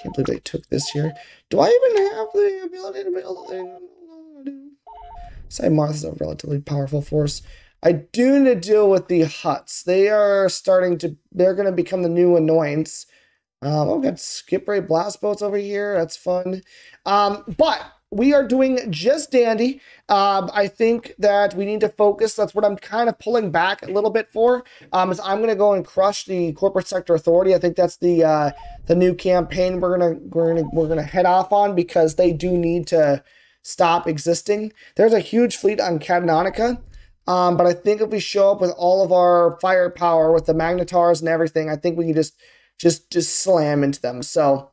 Can't believe they took this here. Do I even have the ability to build? Say Martha's a relatively powerful force. I do need to deal with the Hutts. They are starting to. They're going to become the new annoyance. Um, oh, we got Skipray blast boats over here. That's fun. Um, but we are doing just dandy. Um, I think that we need to focus. That's what I'm kind of pulling back a little bit for. Um, is I'm going to go and crush the corporate sector authority. I think that's the uh, the new campaign we're gonna we're gonna we're gonna head off on because they do need to stop existing. There's a huge fleet on Catanonica. Um, but I think if we show up with all of our firepower with the magnetars and everything, I think we can just just just slam into them. So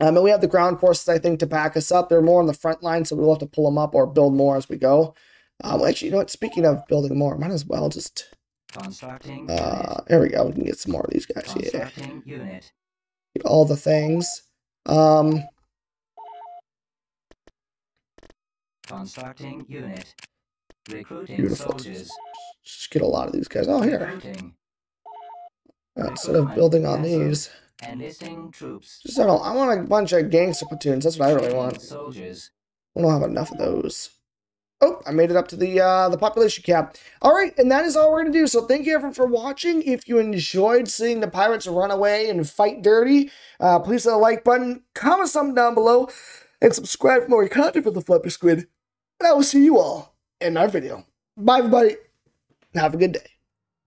um, and we have the ground forces, I think, to back us up. They're more on the front line, so we'll have to pull them up or build more as we go. Um, actually, you know what? Speaking of building more, might as well just. Constructing Uh, there we go. We can get some more of these guys. Yeah, Constructing unit. get all the things. Um, Constructing unit. Recruiting Beautiful. soldiers. just get a lot of these guys. Oh, here. Uh, instead of building on these, Enlisting troops. just I don't. I want a bunch of gangster platoons. That's what I really want. Soldiers. We don't have enough of those. Oh, I made it up to the uh, the population cap. All right, and that is all we're gonna do. So thank you everyone for watching. If you enjoyed seeing the pirates run away and fight dirty, uh, please hit the like button, comment something down below, and subscribe for more content for the Flumpy Squid. And I will see you all in our video. Bye, everybody. Have a good day.